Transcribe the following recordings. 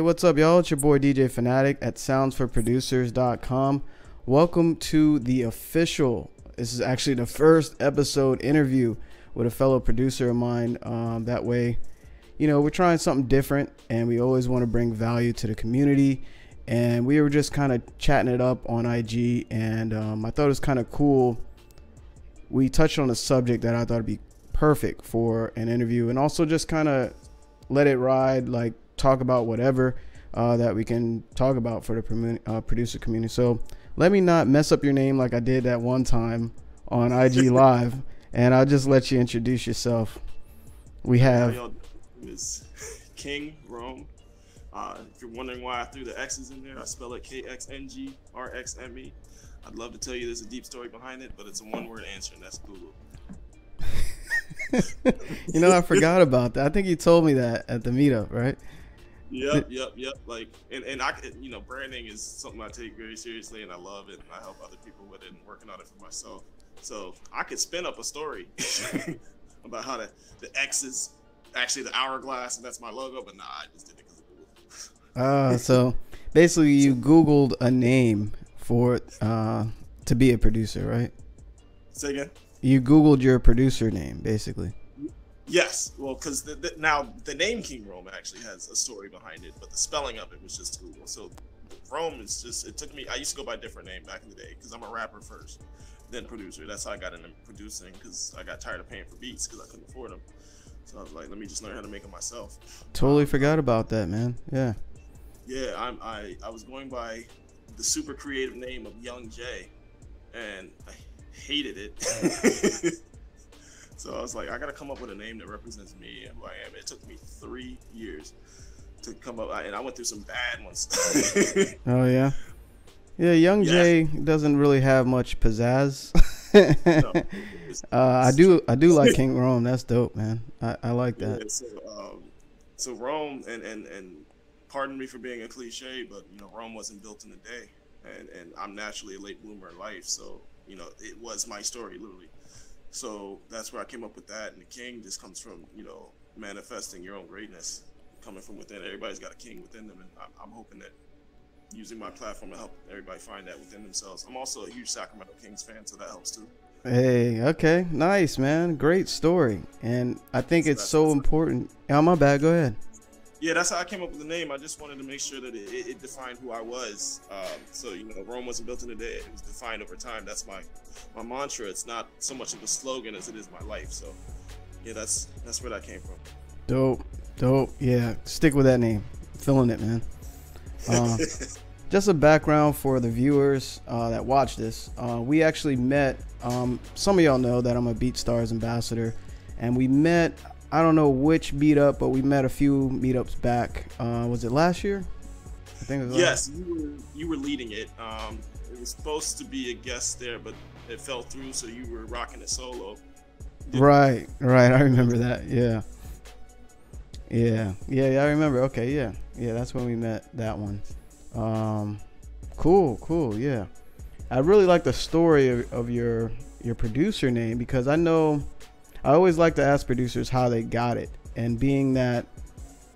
Hey, what's up, y'all? It's your boy DJ Fanatic at soundsforproducers.com. Welcome to the official, this is actually the first episode interview with a fellow producer of mine. Um, that way, you know, we're trying something different and we always want to bring value to the community. And we were just kind of chatting it up on IG, and um, I thought it was kind of cool. We touched on a subject that I thought would be perfect for an interview and also just kind of let it ride, like talk about whatever uh, that we can talk about for the uh, producer community. So let me not mess up your name like I did that one time on IG Live, and I'll just let you introduce yourself. We have is King Rome. Uh, if you're wondering why I threw the X's in there, I spell it K X N G R X M E. I'd love to tell you there's a deep story behind it, but it's a one word answer, and that's Google. you know, I forgot about that. I think you told me that at the meetup, right? Yep, yep, yep. Like, and, and I, you know, branding is something I take very seriously, and I love it, and I help other people with it, and working on it for myself. So I could spin up a story about how the the X is actually the hourglass, and that's my logo, but nah, I just did it because of Google. uh, so basically, you Googled a name for uh to be a producer, right? Say again. You Googled your producer name, basically. Yes, well, because the, the, now the name King Rome actually has a story behind it, but the spelling of it was just Google. So Rome is just it took me. I used to go by a different name back in the day because I'm a rapper first, then producer. That's how I got into producing because I got tired of paying for beats because I couldn't afford them. So I was like, let me just learn how to make them myself. Totally um, forgot about that, man. Yeah. Yeah, I'm, I I was going by the super creative name of Young Jay, and I hated it. so I was like, I gotta come up with a name that represents me and who I am. It took me three years to come up, and I went through some bad ones. oh yeah, yeah. Young yeah. Jay doesn't really have much pizzazz. no, uh, I do, I do like King Rome. That's dope, man. I, I like that. Yeah, so, um, so Rome, and and and pardon me for being a cliche, but you know, Rome wasn't built in a day, and and I'm naturally a late bloomer in life, so you know, it was my story literally. So that's where I came up with that. And the king just comes from, you know, manifesting your own greatness coming from within. Everybody's got a king within them. And I'm hoping that using my platform to help everybody find that within themselves. I'm also a huge Sacramento Kings fan, so that helps too. Hey, okay. Nice, man. Great story. And I think so it's so important. Oh, my bad. Go ahead yeah, that's how I came up with the name. I just wanted to make sure that it, it defined who I was. Um, so you know, Rome wasn't built in a day; it was defined over time. That's my my mantra. It's not so much of a slogan as it is my life. So yeah, that's that's where that came from. Dope, dope. Yeah, stick with that name. Feeling it, man. Uh, just a background for the viewers uh, that watch this. Uh, we actually met. Um, some of y'all know that I'm a BeatStars ambassador, and we met I don't know which meetup, but we met a few meetups back. Uh, was it last year? I think. It was yes, you were you were leading it. Um, it was supposed to be a guest there, but it fell through, so you were rocking it solo. Did right, right. I remember that. Yeah. Yeah, yeah, yeah. I remember. Okay, yeah, yeah. That's when we met. That one. Um, cool, cool. Yeah, I really like the story of, of your your producer name because I know I always like to ask producers how they got it, and being that,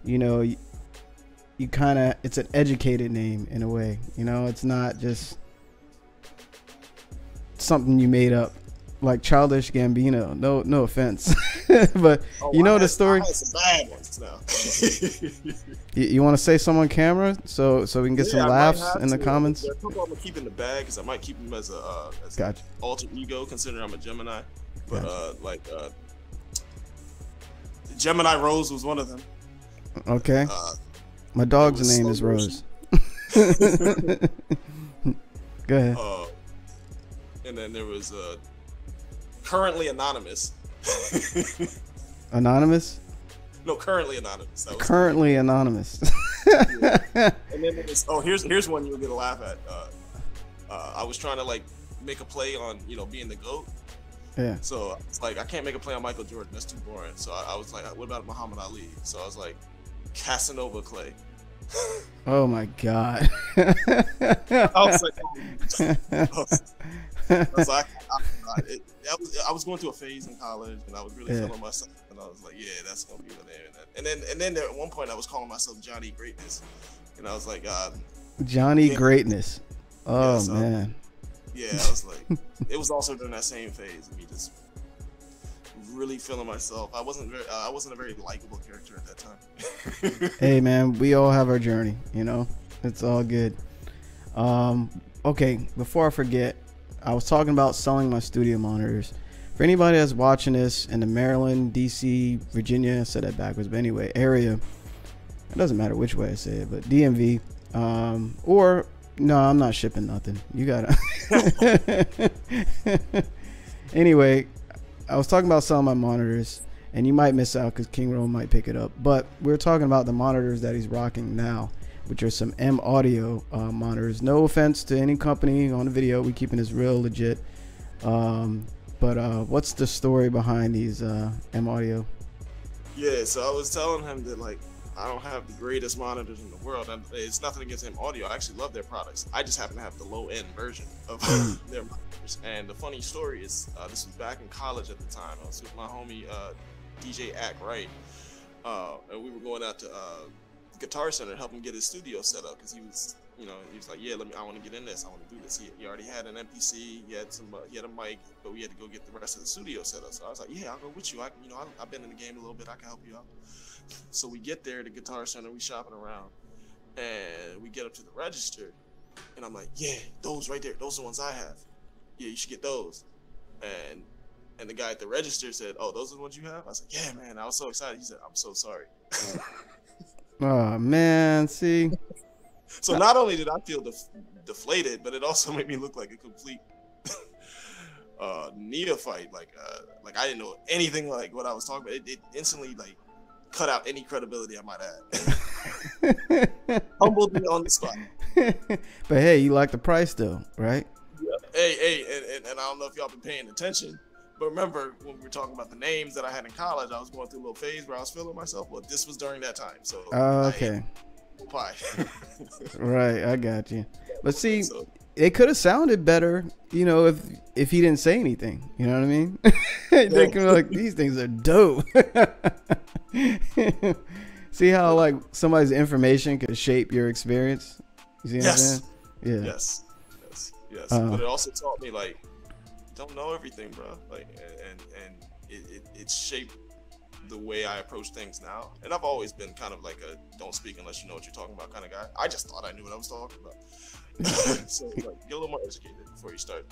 you know, you, you kind of it's an educated name in a way. You know, it's not just something you made up like childish Gambino. No, no offense, but oh, you know the story. you, you want to say some on camera so so we can get yeah, some laughs in the to. comments? I'm gonna keep in the bag because I might keep him as a uh, as gotcha. alter ego, considering I'm a Gemini. But uh, like uh, Gemini Rose was one of them. Okay. Uh, My dog's name is Rose. Go ahead. Uh, and then there was uh, currently anonymous. anonymous? No, currently anonymous. currently anonymous. yeah. And then was, oh, here's here's one you'll get a laugh at. Uh, uh, I was trying to like make a play on you know being the goat, yeah. So it's like I can't make a play on Michael Jordan. That's too boring. So I, I was like, what about Muhammad Ali? So I was like, Casanova Clay. oh my god. I was like, oh, I was, I, was, I, I, it, was, I was going through a phase in college, and I was really yeah. feeling myself. and I was like, yeah, that's gonna be the name. And then and then at one point I was calling myself Johnny Greatness, and I was like, Johnny yeah. Greatness. Oh yeah, so, man. Yeah, I was like, it was also during that same phase of me just really feeling myself. I wasn't very, uh, I wasn't a very likable character at that time. hey man, we all have our journey, you know. It's all good. Um, okay, before I forget, I was talking about selling my studio monitors. For anybody that's watching this in the Maryland, DC, Virginia, I said that backwards, but anyway, area. It doesn't matter which way I say it, but DMV, um, or no, I'm not shipping nothing. You gotta. anyway, I was talking about selling my monitors, and you might miss out because King Rome might pick it up. But we are talking about the monitors that he's rocking now which are some M Audio uh, monitors. No offense to any company on the video, we keeping this real legit. Um, but uh, what's the story behind these uh, M Audio? Yeah, so I was telling him that like I don't have the greatest monitors in the world, and it's nothing against M Audio. I actually love their products. I just happen to have the low end version of their monitors. And the funny story is, uh, this was back in college at the time. I was with my homie uh, DJ Ack Wright, uh, and we were going out to uh, Guitar Center, to help him get his studio set up because he was, you know, he was like, yeah, let me, I want to get in this, I want to do this. He, he already had an MPC, he had some, uh, he had a mic, but we had to go get the rest of the studio set up. So I was like, yeah, I'll go with you. I, you know, I, I've been in the game a little bit, I can help you out. So we get there to Guitar Center, we shopping around, and we get up to the register, and I'm like, yeah, those right there, those are the ones I have. Yeah, you should get those. And and the guy at the register said, "Oh, those are the ones you have." I was like, "Yeah, man." I was so excited. He said, "I'm so sorry." Oh man, see. so not only did I feel def- deflated, but it also made me look like a complete uh, neophyte. Like, uh, like I didn't know anything like what I was talking about. It, it instantly like cut out any credibility I might have. Humbled me on the spot. but hey, you like the price though, right? Yeah. Hey, hey, and, and, and I don't know if y'all been paying attention, but remember when we were talking about the names that I had in college, I was going through a little phase where I was feeling myself. Well, this was during that time. So uh, okay. Pie. right, I got you. But see, so, it could have sounded better, you know, if if he didn't say anything. You know what I mean? they could like these things are dope. see how like somebody's information could shape your experience. You see what yes. I'm saying? Yeah. Yes. Yes. Yes. Uh, but it also taught me like don't know everything, bro. Like, and and it, it, it shaped the way I approach things now. And I've always been kind of like a don't speak unless you know what you're talking about kind of guy. I just thought I knew what I was talking about. So like, get a little more educated before you start.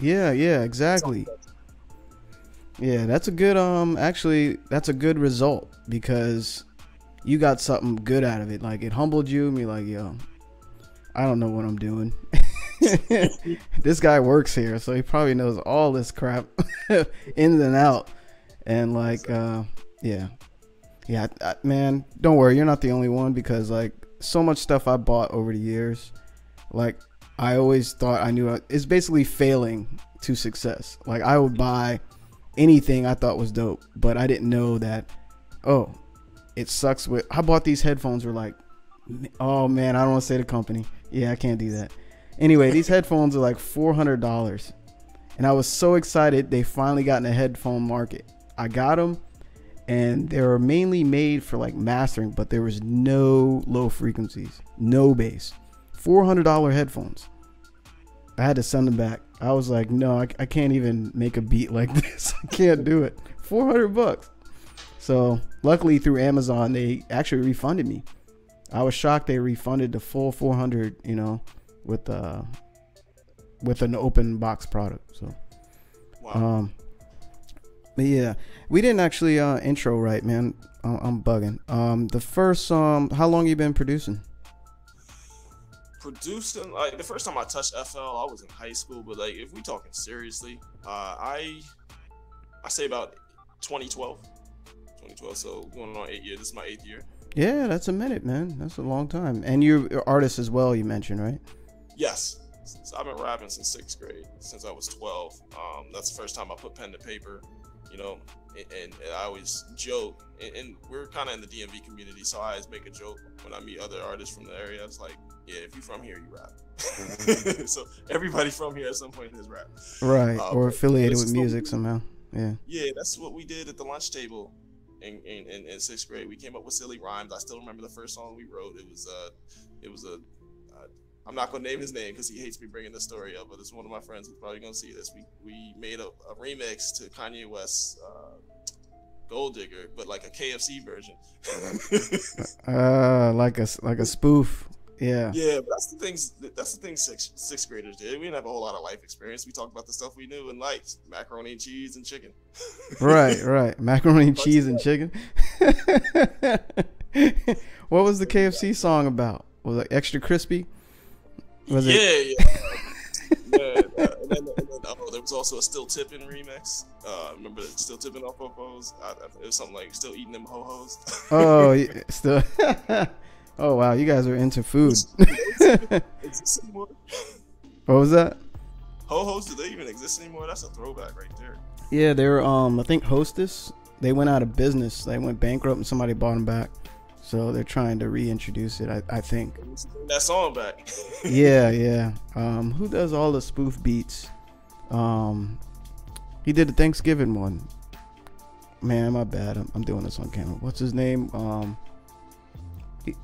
Yeah, yeah, exactly. Yeah, that's a good um actually that's a good result because you got something good out of it. Like it humbled you and like, yo, I don't know what I'm doing. this guy works here, so he probably knows all this crap in and out. And like, uh, yeah, yeah, I, man, don't worry, you're not the only one because like so much stuff I bought over the years, like I always thought I knew it's basically failing to success. Like I would buy anything I thought was dope, but I didn't know that. Oh, it sucks with. I bought these headphones. Were like, oh man, I don't want to say the company. Yeah, I can't do that. Anyway, these headphones are like four hundred dollars, and I was so excited they finally got in the headphone market. I got them, and they were mainly made for like mastering, but there was no low frequencies, no bass. Four hundred dollar headphones. I had to send them back. I was like, no, I, I can't even make a beat like this. I can't do it. Four hundred bucks. So luckily through Amazon, they actually refunded me. I was shocked they refunded the full 400, you know, with uh with an open box product. So, wow. um, but yeah, we didn't actually uh intro right, man. I'm, I'm bugging. Um, the first um, how long you been producing? Producing like the first time I touched FL, I was in high school. But like, if we talking seriously, uh, I I say about 2012, 2012. So going on eight years. This is my eighth year. Yeah, that's a minute, man. That's a long time. And you're artist as well. You mentioned, right? Yes. So I've been rapping since sixth grade, since I was 12. Um, that's the first time I put pen to paper, you know, and, and I always joke, and, and we're kind of in the DMV community, so I always make a joke when I meet other artists from the area. It's like, yeah, if you're from here, you rap. so everybody from here at some point has rap. Right, uh, or affiliated with music somehow. Yeah. Yeah, that's what we did at the lunch table in, in, in, sixth grade. We came up with silly rhymes. I still remember the first song we wrote. It was uh, it was a. I'm not gonna name his name because he hates me bringing the story up, but it's one of my friends who's probably gonna see this. We we made a, a remix to Kanye West's uh, Gold Digger, but like a KFC version. uh, like a like a spoof. Yeah. Yeah, but that's the things. That's the thing. Sixth sixth graders did. We didn't have a whole lot of life experience. We talked about the stuff we knew and liked: macaroni and cheese and chicken. right, right. Macaroni and cheese and chicken. what was the KFC song about? Was it extra crispy? Was yeah, it? Yeah, yeah. Uh, and then, and then, oh, there was also a still tipping remix. Uh, remember still tipping off ho-hos? it was something like still eating them ho hos. oh, yeah, still. Oh wow, you guys are into food. what was that? Ho hos, do they even exist anymore? That's a throwback right there. Yeah, they're um I think Hostess. They went out of business. They went bankrupt and somebody bought them back. So they're trying to reintroduce it. I, I think. That song back. yeah, yeah. Um, who does all the spoof beats? Um, he did the Thanksgiving one. Man, my bad. I'm, I'm doing this on camera. What's his name? Um,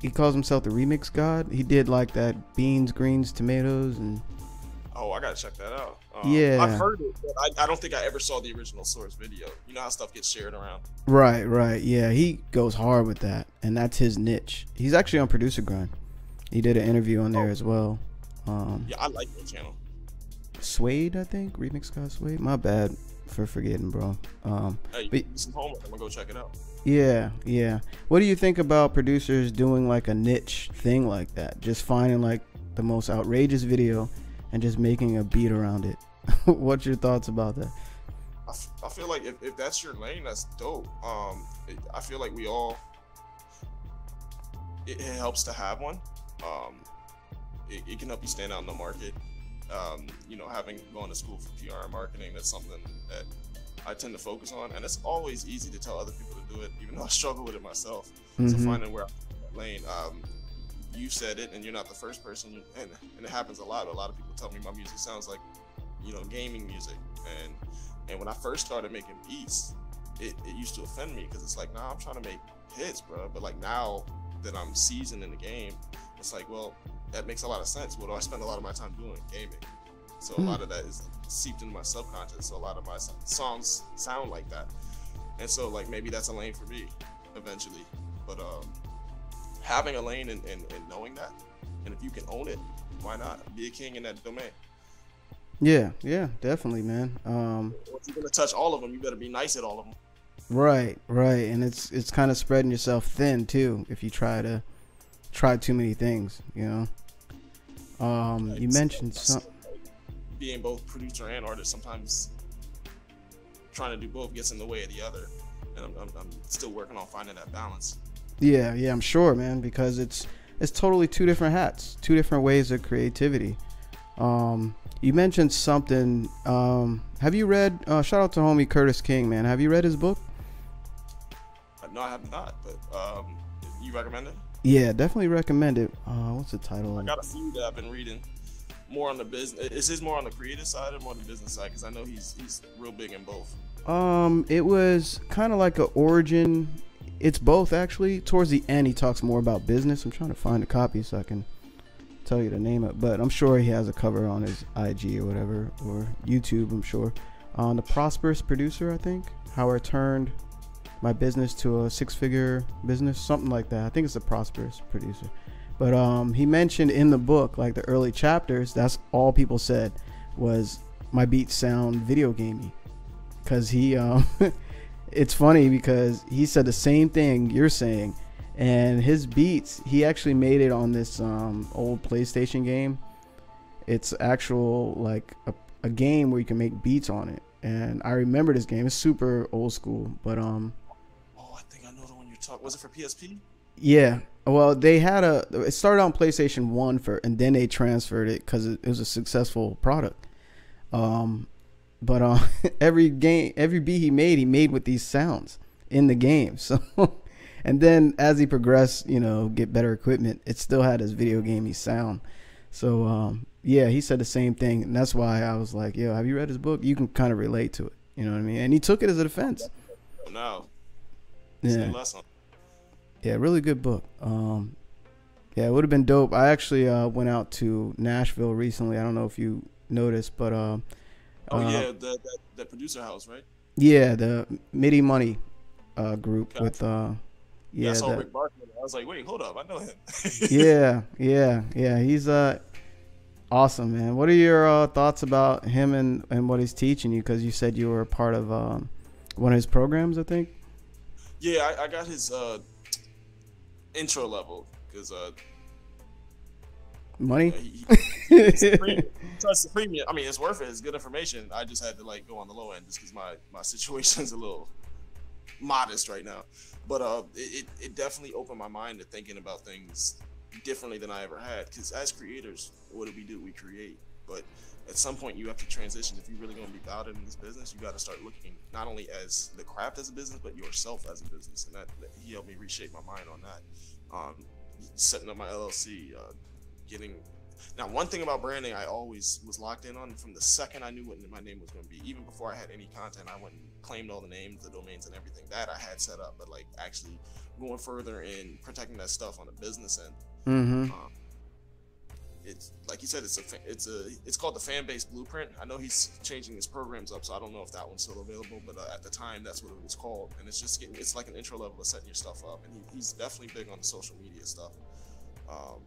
he, calls himself the remix god. He did like that beans, greens, tomatoes, and. Oh, I gotta check that out. Um, yeah, I've heard it, but I, I don't think I ever saw the original source video. You know how stuff gets shared around. Right, right. Yeah, he goes hard with that, and that's his niche. He's actually on Producer Grind. He did an interview on there oh. as well. Um, yeah, I like that channel. Suede, I think remix god Suede. My bad for forgetting, bro. Um, hey, but, some homework. I'm gonna go check it out. Yeah, yeah. What do you think about producers doing like a niche thing like that? Just finding like the most outrageous video and just making a beat around it. What's your thoughts about that? I, f- I feel like if, if that's your lane, that's dope. Um, it, I feel like we all, it, it helps to have one. Um, it, it, can help you stand out in the market. Um, you know, having gone to school for PR and marketing, that's something that I tend to focus on, and it's always easy to tell other people to do it, even though I struggle with it myself. Mm-hmm. So finding where I'm lane, um, you said it, and you're not the first person, and and it happens a lot. A lot of people tell me my music sounds like, you know, gaming music, and and when I first started making beats, it, it used to offend me because it's like, nah, I'm trying to make hits, bro. But like now that I'm seasoned in the game, it's like, well, that makes a lot of sense. What do I spend a lot of my time doing? Gaming. So a lot hmm. of that is seeped into my subconscious. So a lot of my songs sound like that. And so like maybe that's a lane for me eventually. But um, having a lane and, and, and knowing that, and if you can own it, why not be a king in that domain? Yeah, yeah, definitely, man. Um, if you're gonna touch all of them, you better be nice at all of them. Right, right, and it's it's kind of spreading yourself thin too if you try to try too many things, you know. Um, you mentioned some being both producer and artist, sometimes trying to do both gets in the way of the other. And I'm, I'm, I'm still working on finding that balance. Yeah, yeah, I'm sure, man, because it's it's totally two different hats, two different ways of creativity. Um, you mentioned something. Um, have you read? Uh, shout out to homie Curtiss King, man. Have you read his book? Uh, no, I have not. But um, you recommend it? Yeah, definitely recommend it. Uh, what's the title? I got a few that I've been reading more on the business? Is his more on the creative side or more on the business side? Because I know he's he's real big in both. Um, it was kind of like a origin. It's both actually. Towards the end, he talks more about business. I'm trying to find a copy so I can tell you the name of it, but I'm sure he has a cover on his IG or whatever or YouTube. I'm sure. On the prosperous producer, I think how I turned my business to a six-figure business, something like that. I think it's a prosperous producer. But um, he mentioned in the book, like the early chapters, that's all people said was my beats sound video gamey. Cause he, um, it's funny because he said the same thing you're saying, and his beats, he actually made it on this um, old PlayStation game. It's actual like a, a game where you can make beats on it, and I remember this game. It's super old school, but um. Oh, I think I know the one you're talking. Was it for PSP? Yeah, well, they had a. It started on PlayStation One for, and then they transferred it because it, it, was a successful product. Um, but uh, every game, every beat he made, he made with these sounds in the game. So, and then as he progressed, you know, get better equipment, it still had his video gamey sound. So, um, yeah, he said the same thing, and that's why I was like, "Yo, have you read his book? You can kind of relate to it." You know what I mean? And he took it as a defense. No. Yeah. Yeah, really good book. Um, yeah, it would have been dope. I actually uh, went out to Nashville recently. I don't know if you noticed, but uh, oh uh, yeah, the, the, the producer house, right? Yeah, the MIDI Money uh, group with uh, yeah. yeah I saw that, Rick Barker. I was like, wait, hold up, I know him. yeah, yeah, yeah. He's uh awesome, man. What are your uh, thoughts about him and and what he's teaching you? Because you said you were a part of um, one of his programs, I think. Yeah, I, I got his uh, intro level because uh, money. the premium. I mean, it's worth it. It's good information. I just had to like go on the low end just because my my situation's a little modest right now. But uh, it it definitely opened my mind to thinking about things differently than I ever had. Because as creators, what do we do? We create. But at some point, you have to transition. If you're really going to be it in this business, you got to start looking not only as the craft as a business, but yourself as a business. And that, that he helped me reshape my mind on that. Um, setting up my LLC, uh, getting now, one thing about branding, I always was locked in on from the second I knew what my name was going to be. Even before I had any content, I went and claimed all the names, the domains, and everything that I had set up. But like actually going further in protecting that stuff on the business end, mm-hmm. um, it's like you said, it's a it's a it's called the fan base blueprint. I know he's changing his programs up, so I don't know if that one's still available. But uh, at the time, that's what it was called, and it's just getting it's like an intro level of setting your stuff up. And he, he's definitely big on the social media stuff. Um,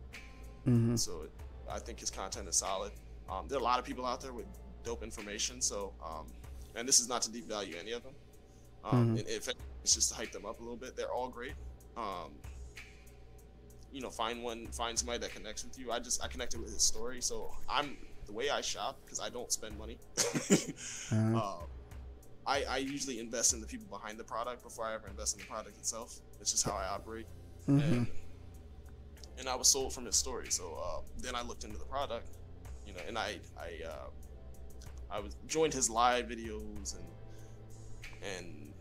mm-hmm. So. It, I think his content is solid. Um, there are a lot of people out there with dope information. So, um, and this is not to deep value any of them. Um, mm-hmm. in fact, it's just to hype them up a little bit. They're all great. Um, you know, find one, find somebody that connects with you. I just I connected with his story, so I'm the way I shop because I don't spend money. uh, I, I usually invest in the people behind the product before I ever invest in the product itself. It's just how I operate. Mm-hmm. And and I was sold from his story. So uh, then I looked into the product, you know, and I I uh, I was joined his live videos and and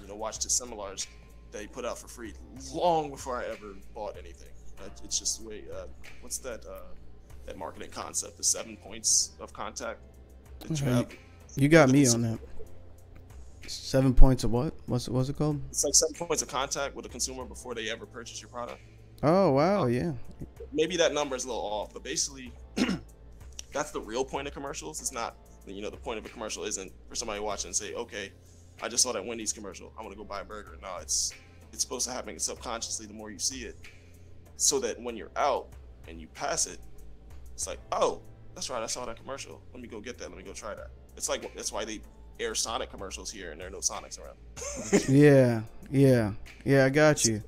you know watched his seminars that he put out for free long before I ever bought anything. Uh, it's just the way. Uh, what's that? Uh, that marketing concept, the seven points of contact. You, have, you, got me on that. Seven points of what? What's what's it called? It's like seven points of contact with a consumer before they ever purchase your product. Oh wow, um, yeah. Maybe that number is a little off, but basically, that's the real point of commercials. It's not, you know, the point of a commercial isn't for somebody watching and say, okay, I just saw that Wendy's commercial. I'm gonna go buy a burger. No, it's it's supposed to happen subconsciously the more you see it, so that when you're out and you pass it, it's like, oh, that's right, I saw that commercial. Let me go get that. Let me go try that. It's like that's why they air Sonic commercials here and there are no Sonics around. yeah, yeah, yeah. I got you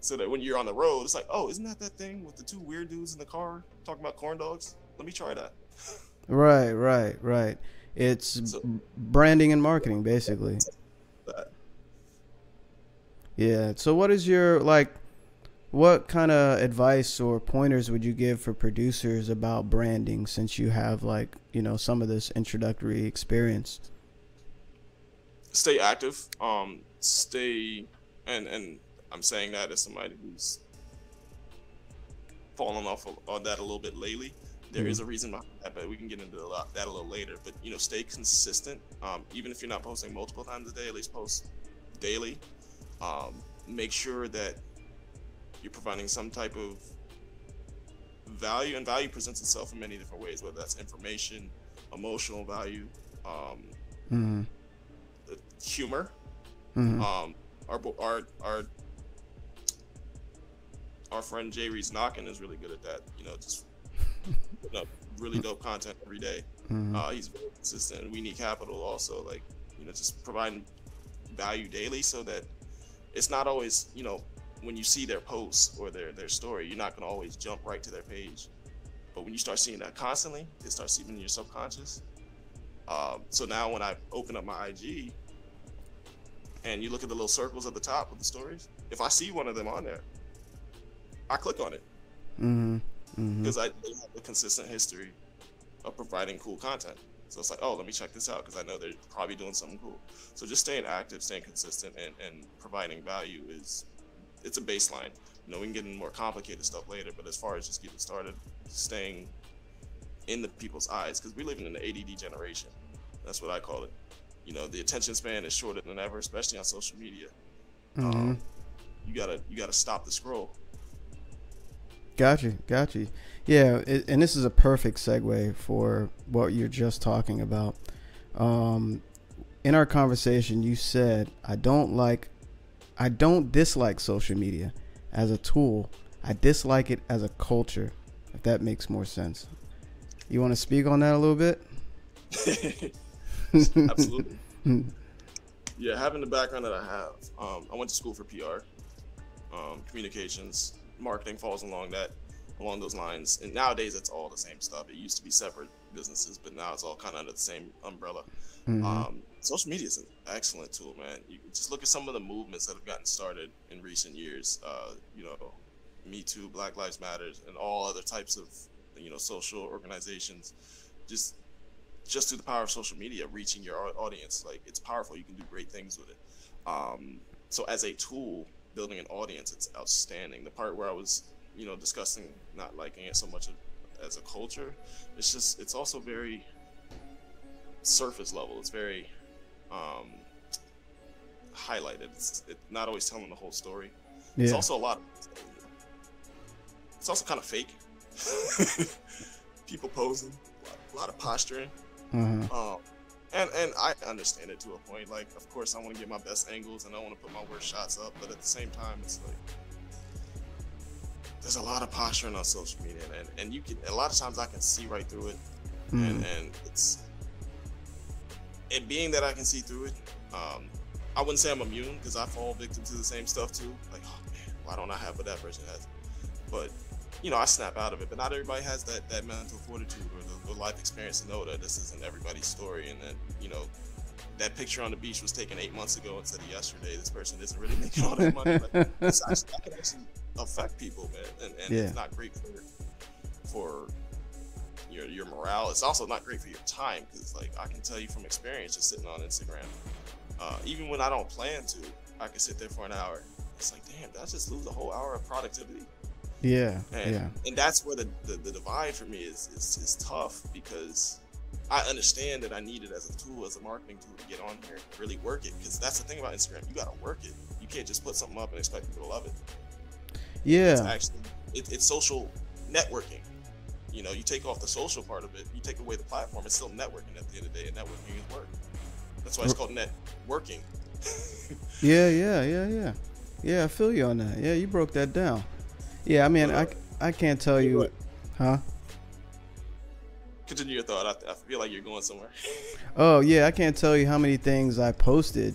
so that when you're on the road, it's like, oh, isn't that that thing with the two weird dudes in the car talking about corn dogs? Let me try that. Right, right, right. It's so, branding and marketing, basically. That. Yeah. So, what is your like? What kind of advice or pointers would you give for producers about branding, since you have like you know some of this introductory experience? Stay active. Um, stay and and I'm saying that as somebody who's fallen off on that a little bit lately. There mm-hmm. is a reason behind that, but we can get into that a little later. But you know, stay consistent. Um, even if you're not posting multiple times a day, at least post daily. Um, make sure that you're providing some type of value, and value presents itself in many different ways, whether that's information, emotional value, um, mm-hmm. humor. Mm-hmm. Um, our our our our friend Jay Reed's knocking is really good at that. You know, just putting up really dope content every day. Mm-hmm. Uh, he's very consistent. We need capital also, like you know, just providing value daily so that it's not always you know when you see their posts or their their story, you're not gonna always jump right to their page. But when you start seeing that constantly, it starts seeping in your subconscious. Um, so now when I open up my IG and you look at the little circles at the top of the stories, if I see one of them on there, I click on it mm-hmm. because mm-hmm. I have a consistent history of providing cool content. So it's like, oh, let me check this out because I know they're probably doing something cool. So just staying active, staying consistent, and, and providing value is it's a baseline. You know, we can get into more complicated stuff later, but as far as just getting started, staying in the people's eyes because we're living in the ADD generation. That's what I call it. You know, the attention span is shorter than ever, especially on social media. mm-hmm. um, you gotta you gotta stop the scroll. Got you, got you. Yeah, it, and this is a perfect segue for what you're just talking about. Um, in our conversation, you said, "I don't like, I don't dislike social media as a tool. I dislike it as a culture." If that makes more sense. You want to speak on that a little bit? Absolutely. yeah, having the background that I have, um, I went to school for PR, um, communications, marketing falls along that, along those lines. And nowadays, it's all the same stuff. It used to be separate businesses, but now it's all kind of under the same umbrella. Mm-hmm. Um, social media is an excellent tool, man. You just look at some of the movements that have gotten started in recent years. Uh, you know, Me Too, Black Lives Matters, and all other types of you know social organizations just just through the power of social media reaching your audience like it's powerful you can do great things with it um, so as a tool building an audience it's outstanding the part where i was you know discussing not liking it so much as a culture it's just it's also very surface level it's very um, highlighted it's it, not always telling the whole story yeah. it's also a lot of, it's also kind of fake people posing, a lot of posturing. Mm-hmm. Um, and and I understand it to a point. Like, of course, I want to get my best angles and I want to put my worst shots up, but at the same time, it's like there's a lot of posturing on social media, and and you can a lot of times I can see right through it, mm-hmm. and and it's it being that I can see through it. Um, I wouldn't say I'm immune because I fall victim to the same stuff too. Like, oh man, why don't I have what that person has? But you know, I snap out of it. But not everybody has that, that mental fortitude or the life experience to know that this isn't everybody's story and that, you know, that picture on the beach was taken eight months ago instead of yesterday. This person isn't really making all that money. Like, actually, that can actually affect people, man. And, and yeah. it's not great for, for your, your morale. It's also not great for your time because, like, I can tell you from experience just sitting on Instagram, uh, even when I don't plan to, I can sit there for an hour. It's like, damn, did I just lose a whole hour of productivity? Yeah, and, yeah. And that's where the, the, the divide for me is, is, is tough because I understand that I need it as a tool, as a marketing tool to get on here and really work it. Because that's the thing about Instagram, you got to work it. You can't just put something up and expect people to love it. Yeah. It's actually, it, it's social networking. You know, you take off the social part of it, you take away the platform, it's still networking at the end of the day, and networking is work. That's why it's called networking. yeah, yeah, yeah, yeah. Yeah, I feel you on that. Yeah, you broke that down. Yeah, I mean, I, I can't tell you, huh? Continue your thought. I, I feel like you're going somewhere. oh yeah, I can't tell you how many things I posted,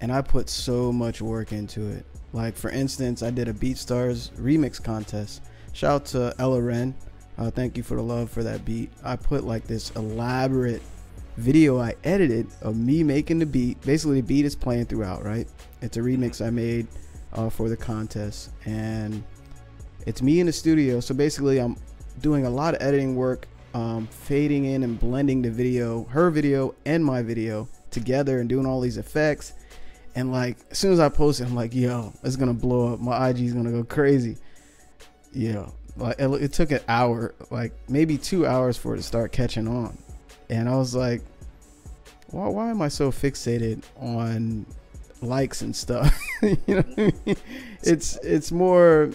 and I put so much work into it. Like for instance, I did a BeatStars remix contest. Shout out to Ella Ren. Uh, thank you for the love for that beat. I put like this elaborate video I edited of me making the beat. Basically, the beat is playing throughout, right? It's a remix I made uh, for the contest, and it's me in the studio. So basically, I'm doing a lot of editing work, um, fading in and blending the video, her video and my video together, and doing all these effects. And like, as soon as I post it, I'm like, yo, it's gonna blow up. My IG is gonna go crazy. Yeah, like it, it took an hour, like maybe two hours for it to start catching on. And I was like, why, why am I so fixated on likes and stuff? you know, I mean? it's it's more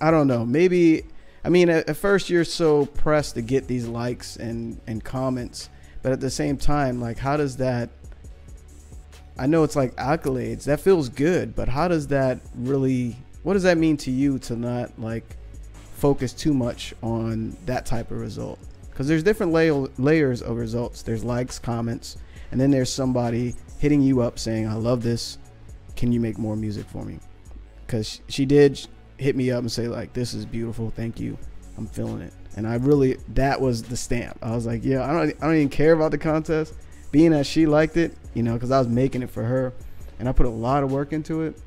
I don't know. Maybe I mean at, at, first you're so pressed to get these likes and and comments, but at the same time, like how does that? I know it's like accolades. That feels good, but how does that really? What does that mean to you to not like focus too much on that type of result? Because there's different layers of results. There's likes, comments, and then there's somebody hitting you up saying, "I love this. Can you make more music for me?" Because she did hit me up and say like, "This is beautiful. Thank you. I'm feeling it." And I really that was the stamp. I was like, "Yeah, I don't I don't even care about the contest, being that she liked it, you know, because I was making it for her, and I put a lot of work into it."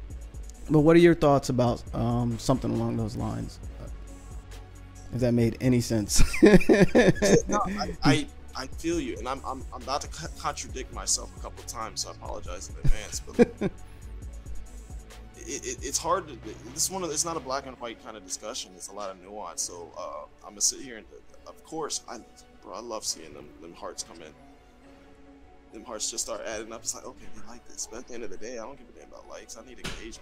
But what are your thoughts about um, something along those lines? If that made any sense. no, I, I, I feel you, and I'm, I'm, I'm about to contradict myself a couple of times, so I apologize in advance. But it, it, it's hard to. This one, of it's not a black and white kind of discussion. It's a lot of nuance. So uh, I'm gonna sit here and, of course, I, bro, I love seeing them, them hearts come in. them hearts just start adding up. It's like, okay, they like this, but at the end of the day, I don't give a damn about likes. I need engagement,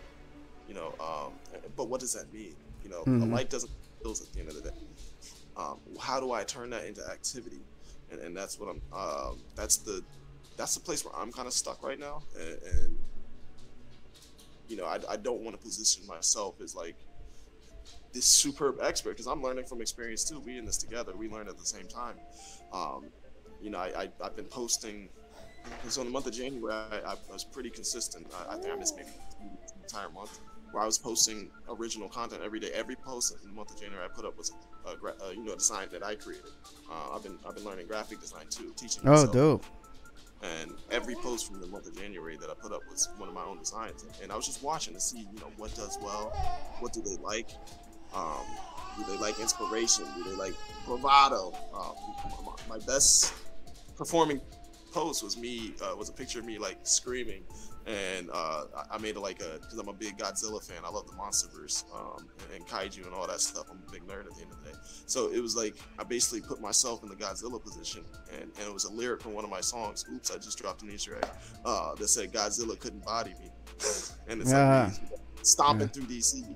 you know. Um, but what does that mean? You know, mm-hmm. a like doesn't bills at the end of the day. Um, how do I turn that into activity? And, and that's what I'm. Um, that's the that's the place where I'm kind of stuck right now, and, and you know, I, I don't want to position myself as like this superb expert because I'm learning from experience too. We in this together. We learn at the same time. Um, you know, I, I have been posting. So in the month of January, I, I was pretty consistent. I, I think I missed maybe the entire month where I was posting original content every day. Every post in the month of January I put up was a, a you know a design that I created. Uh, I've been I've been learning graphic design too, teaching. Oh, myself. dope. And every post from the month of January that I put up was one of my own designs, and I was just watching to see you know what does well, what do they like, um, do they like inspiration, do they like bravado. Uh, my best performing post was me uh, was a picture of me like screaming and uh, I made it like a because I'm a big Godzilla fan. I love the MonsterVerse um, and, and, kaiju and all that stuff. I'm a big nerd at the end of the day. So it was like I basically put myself in the Godzilla position, and, and it was a lyric from one of my songs. Oops, I just dropped an Easter egg uh, that said Godzilla couldn't body me, and it's yeah. like stomping yeah. through DC,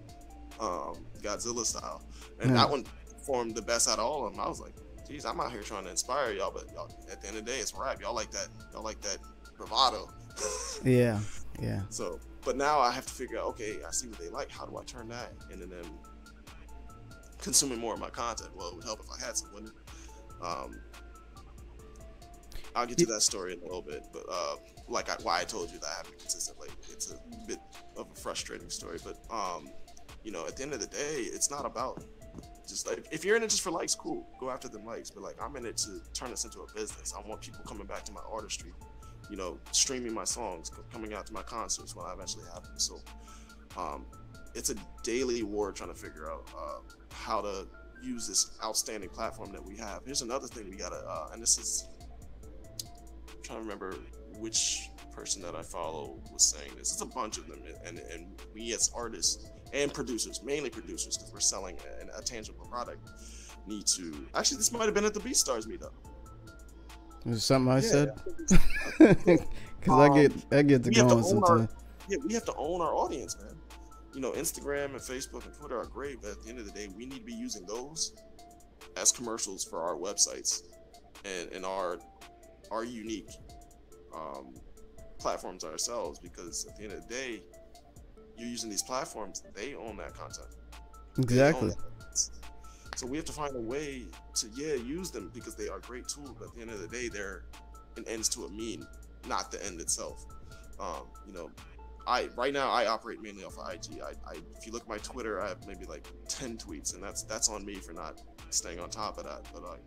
um, Godzilla style, and yeah. that one formed the best out of all of them. I was like, geez, I'm out here trying to inspire y'all, but y'all, at the end of the day, it's rap. Y'all like that. Y'all like that bravado. Yeah, yeah. So, but now I have to figure out. Okay, I see what they like. How do I turn that into then consuming more of my content? Well, it would help if I had some, wouldn't it? Um, I'll get to that story in a little bit, but uh, like I, why I told you that I haven't been consistent lately. It's a bit of a frustrating story, but um, you know, at the end of the day, it's not about just like if you're in it just for likes, cool, go after them likes. But like I'm in it to turn this into a business. I want people coming back to my artistry you know, streaming my songs, coming out to my concerts when I eventually have them. So um, it's a daily war trying to figure out uh, how to use this outstanding platform that we have. Here's another thing we gotta, uh, and this is I'm trying to remember which person that I follow was saying this. It's a bunch of them, and and we as artists and producers, mainly producers, because we're selling a, a tangible product, need to. Actually, this might have been at the BeatStars meetup. Was something I yeah. said? Because um, I get I get to going sometimes. yeah, we have to own our audience, man. You know, Instagram and Facebook and Twitter are great, but at the end of the day, we need to be using those as commercials for our websites and, and our our unique um, platforms ourselves. Because at the end of the day, you're using these platforms; they own that content. Exactly. So we have to find a way to yeah use them because they are great tools. But at the end of the day, they're an ends to a mean, not the end itself. Um, you know, I right now I operate mainly off of IG. I, I, if you look at my Twitter, I have maybe like ten tweets, and that's that's on me for not staying on top of that. But I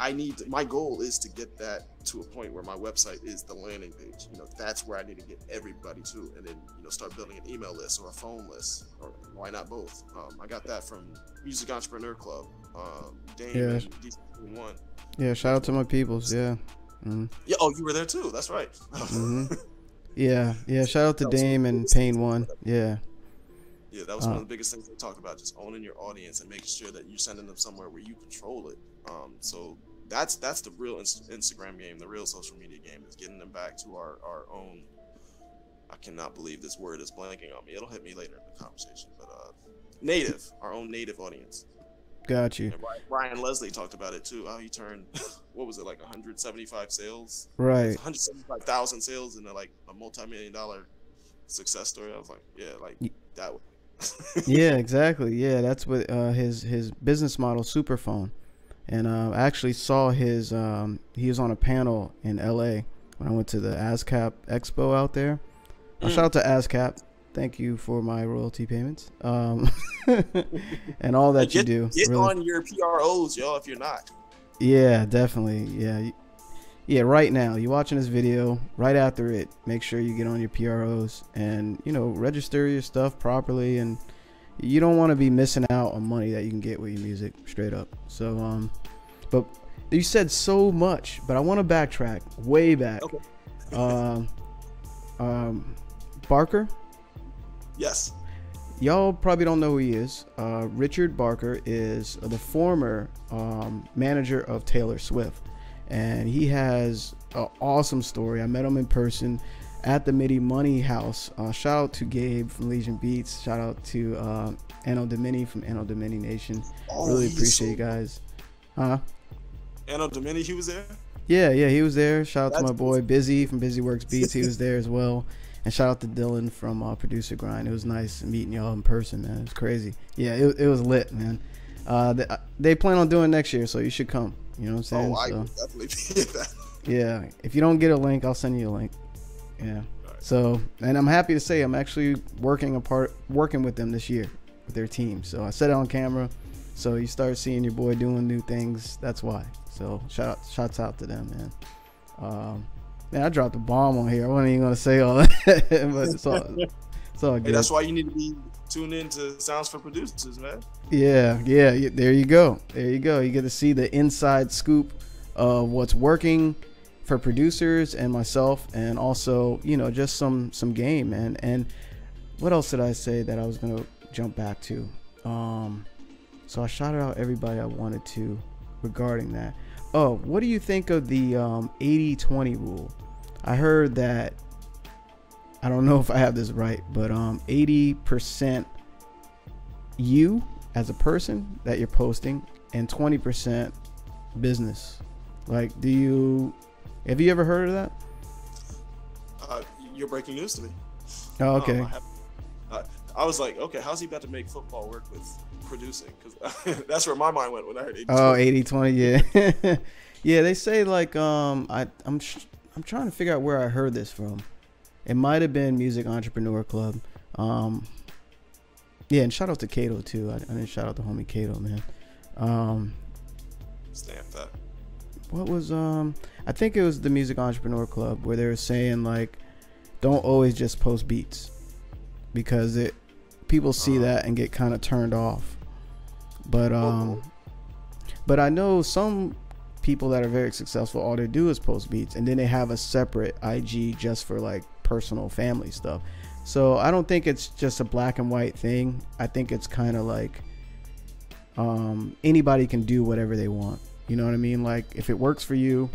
I need my goal is to get that to a point where my website is the landing page. You know, that's where I need to get everybody to, and then you know start building an email list or a phone list, or why not both? Um, I got that from Music Entrepreneur Club, Dame yeah. One. Yeah, shout out to my peoples. Yeah. Mm-hmm. Yeah. Oh, you were there too. That's right. mm-hmm. Yeah, yeah. Shout out to Dame and Pain One. Yeah. Yeah, that was uh, one of the biggest things we talked about, just owning your audience and making sure that you're sending them somewhere where you control it. Um, so that's that's the real Instagram game, the real social media game is getting them back to our our own. I cannot believe this word is blanking on me. It'll hit me later in the conversation, but uh, native, our own native audience. Got you. Ryan Leslie talked about it too. How he turned, what was it, like 175 sales? Right. 175,000 sales into like a multi-million dollar success story. I was like, yeah, like that. Way. Yeah, exactly. Yeah, that's what uh, his his business model, Superphone, and uh, I actually saw his. Um, he was on a panel in L.A. when I went to the ASCAP Expo out there. Mm. Shout out to ASCAP. Thank you for my royalty payments um, and all that get, you do. Get really. on your PROs, y'all, if you're not. Yeah, definitely. Yeah, yeah. Right now, you're watching this video. Right after it, make sure you get on your PROs and you know register your stuff properly and you don't want to be missing out on money that you can get with your music straight up so um but you said so much but i want to backtrack way back okay. um um barker yes y'all probably don't know who he is uh richard barker is the former um, manager of taylor swift and he has an awesome story. I met him in person at the MIDI Money House. Uh, shout out to Gabe from Legion Beats. Shout out to uh, Anno Domini from Anno Domini Nation. Oh, really appreciate so- you guys. Huh? Anno Domini, he was there. Yeah, yeah, he was there. Shout out to my boy Busy from Busy Works Beats. He was there as well. And shout out to Dylan from uh, Producer Grind. It was nice meeting y'all in person, man. It was crazy. Yeah, it, it was lit, man. Uh, they, they plan on doing next year, so you should come. You know what I'm saying? Oh, I so, definitely be at that. yeah, if you don't get a link, I'll send you a link. Yeah. Alright. So, and I'm happy to say I'm actually working a part, working with them this year with their team. So I said it on camera. So you start seeing your boy doing new things. That's why. So shout out, shouts out to them, man. Um, man, I dropped a bomb on here. I wasn't even gonna say all that, but it's all, it's all Hey, that's why you need to be tuned in to Sounds for Producers, man. Yeah, yeah, there you go. There you go. You get to see the inside scoop of what's working for producers and myself and also, you know, just some some game, man. And what else did I say that I was going to jump back to? Um so I shouted out everybody I wanted to regarding that. Oh, what do you think of the um 80/20 rule? I heard that I don't know if I have this right, but um 80% you as a person that you're posting and 20% business. Like do you have you ever heard of that? Uh, you're breaking news to me. oh Um, okay. I, have- uh, I was like, okay, how's he about to make football work with producing? Because that's where my mind went when I heard 80 oh 80 20 yeah. Yeah they say like um i i'm i'm trying to figure out where i heard this from it might have been music entrepreneur club um yeah and shout out to Kato too i, I didn't shout out to homie Kato man um Stamp that. what was um I think it was the Music Entrepreneur Club where they were saying like don't always just post beats because it people see Uh. that and get kind of turned off. But um but I know some people that are very successful all they do is post beats and then they have a separate IG just for like personal family stuff. So I don't think it's just a black and white thing. I think it's kind of like um, anybody can do whatever they want. You know what I mean? Like if it works for you,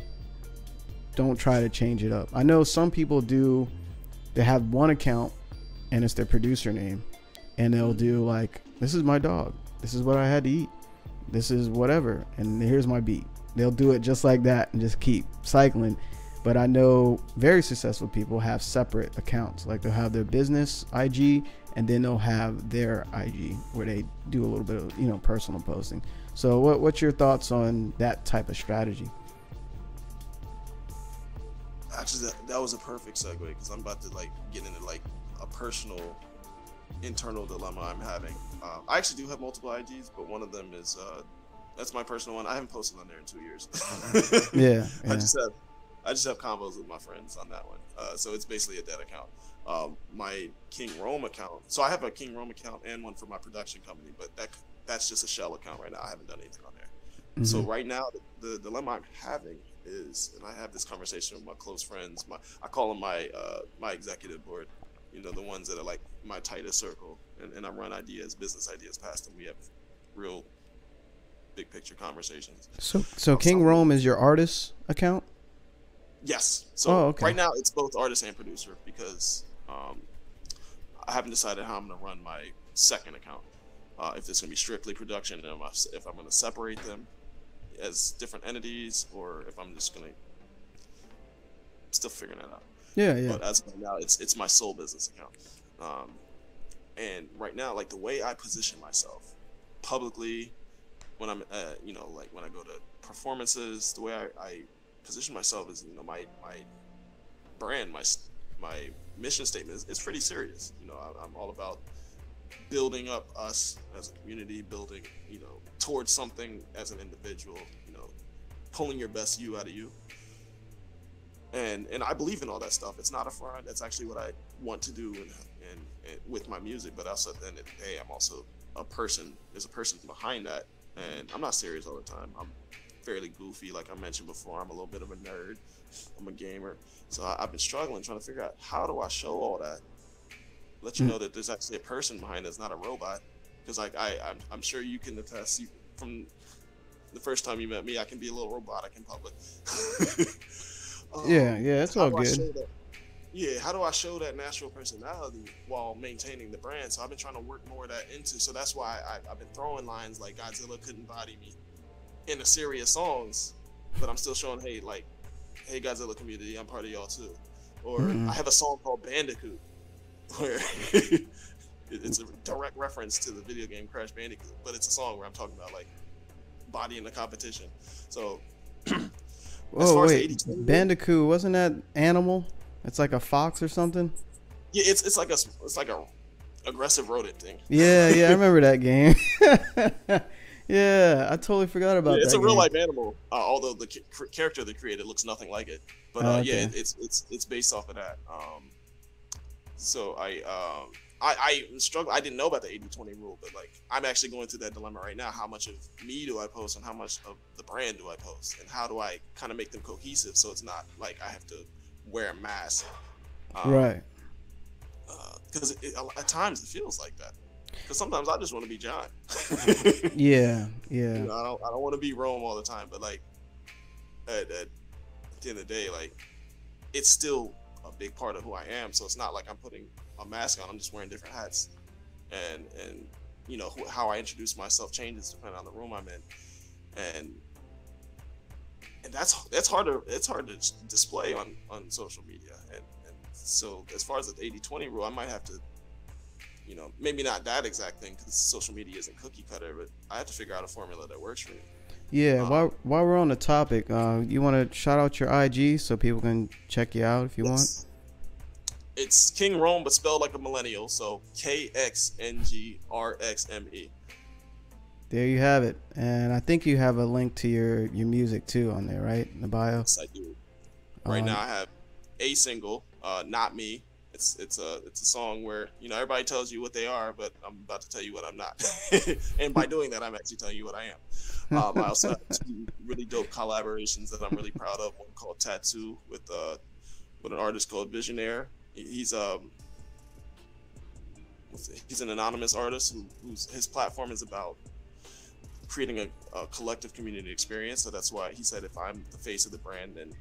don't try to change it up. I know some people do. They have one account and it's their producer name, and they'll do like, "This is my dog. This is what I had to eat. This is whatever, and here's my beat." They'll do it just like that and just keep cycling. But I know very successful people have separate accounts. Like they'll have their business IG and then they'll have their IG where they do a little bit of you know personal posting. So what what's your thoughts on that type of strategy? Actually, that, that was a perfect segue because I'm about to like get into like a personal internal dilemma I'm having. Uh, I actually do have multiple IGs, but one of them is uh, that's my personal one. I haven't posted on there in two years. Yeah, I just have I just have combos with my friends on that one. Uh, so it's basically a dead account. Um, my King Rome account. So I have a King Rome account and one for my production company, but that that's just a shell account right now. I haven't done anything on there. So Mhm. right now, the, the dilemma I'm having is, and I have this conversation with my close friends. My I call them my uh, my executive board. You know, the ones that are like my tightest circle, and, and I run ideas, business ideas past them. We have real big picture conversations. So so King Rome is your artist account? Yes. So Oh, okay. right now it's both artist and producer because um, I haven't decided how I'm going to run my second account. Uh, if it's going to be strictly production, and if I'm going to separate them as different entities, or if I'm just going to still figuring that out. Yeah, yeah. But as of right now, it's it's my sole business account. Um, and right now, like the way I position myself publicly, when I'm, uh, you know, like when I go to performances, the way I, I position myself is, you know, my my brand, my my mission statement is, is pretty serious. You know, I, I'm all about building up us as a community, building, you know, towards something as an individual. You know, pulling your best you out of you and and I believe in all that stuff. It's not a front. That's actually what I want to do and, and, and with my music. But also at the end of the day, I'm also a person. There's a person behind that, and I'm not serious all the time. I'm fairly goofy, like I mentioned before. I'm a little bit of a nerd. I'm a gamer, so I, I've been struggling trying to figure out how do I show all that. Let you Mm. know that there's actually a person behind. It's not a robot. Because like I, I'm, I'm sure you can attest you, from the first time you met me, I can be a little robotic in public. um, yeah, yeah, it's all good. Yeah, how do I show that natural personality while maintaining the brand? So I've been trying to work more of that into. So that's why I, have been throwing lines like Godzilla couldn't body me in the serious songs, but I'm still showing, hey, like, hey, Godzilla community, I'm part of y'all too. Or mm-hmm. I have a song called Bandicoot, where it's a direct reference to the video game Crash Bandicoot, but it's a song where I'm talking about like body in the competition. So, oh wait, Bandicoot wasn't that animal? It's like a fox or something. Yeah, it's it's like a it's like a aggressive rodent thing. Yeah, yeah, I remember that game. yeah, I totally forgot about yeah, it's that. It's a real life animal, uh, although the character they created looks nothing like it. But uh, oh, okay. yeah, it, it's it's it's based off of that. Um, so I um, I, I struggle. I didn't know about the 80 20 rule, but like I'm actually going through that dilemma right now. How much of me do I post and how much of the brand do I post? And how do I kind of make them cohesive so it's not like I have to wear a mask? Um, right. Because uh, at times it feels like that. Because sometimes I just want to be John. yeah, yeah. You know, I don't, I don't want to be Rome all the time, but like at, at the end of the day, like it's still a big part of who I am. So it's not like I'm putting a mask on. I'm just wearing different hats, and and you know who, how I introduce myself changes depending on the room I'm in, and and that's that's hard to it's hard to display on on social media. And, and so as far as the 80-20 rule, I might have to you know, maybe not that exact thing because social media isn't cookie cutter, but I have to figure out a formula that works for me. Yeah, um, while while we're on the topic, uh, you want to shout out your IG so people can check you out if you want it's King Rome, but spelled like a millennial. So K X N G R X M E. There you have it, and I think you have a link to your your music too on there, right? In the bio. Yes, I do. Right um, now, I have a single, uh, "Not Me." It's it's a it's a song where you know everybody tells you what they are, but I'm about to tell you what I'm not. and by doing that, I'm actually telling you what I am. Um, I also have two really dope collaborations that I'm really proud of. One called "Tattoo" with uh, with an artist called Visionaire, he's um he's an anonymous artist who, whose his platform is about creating a, a, collective community experience. So that's why he said if I'm the face of the brand, then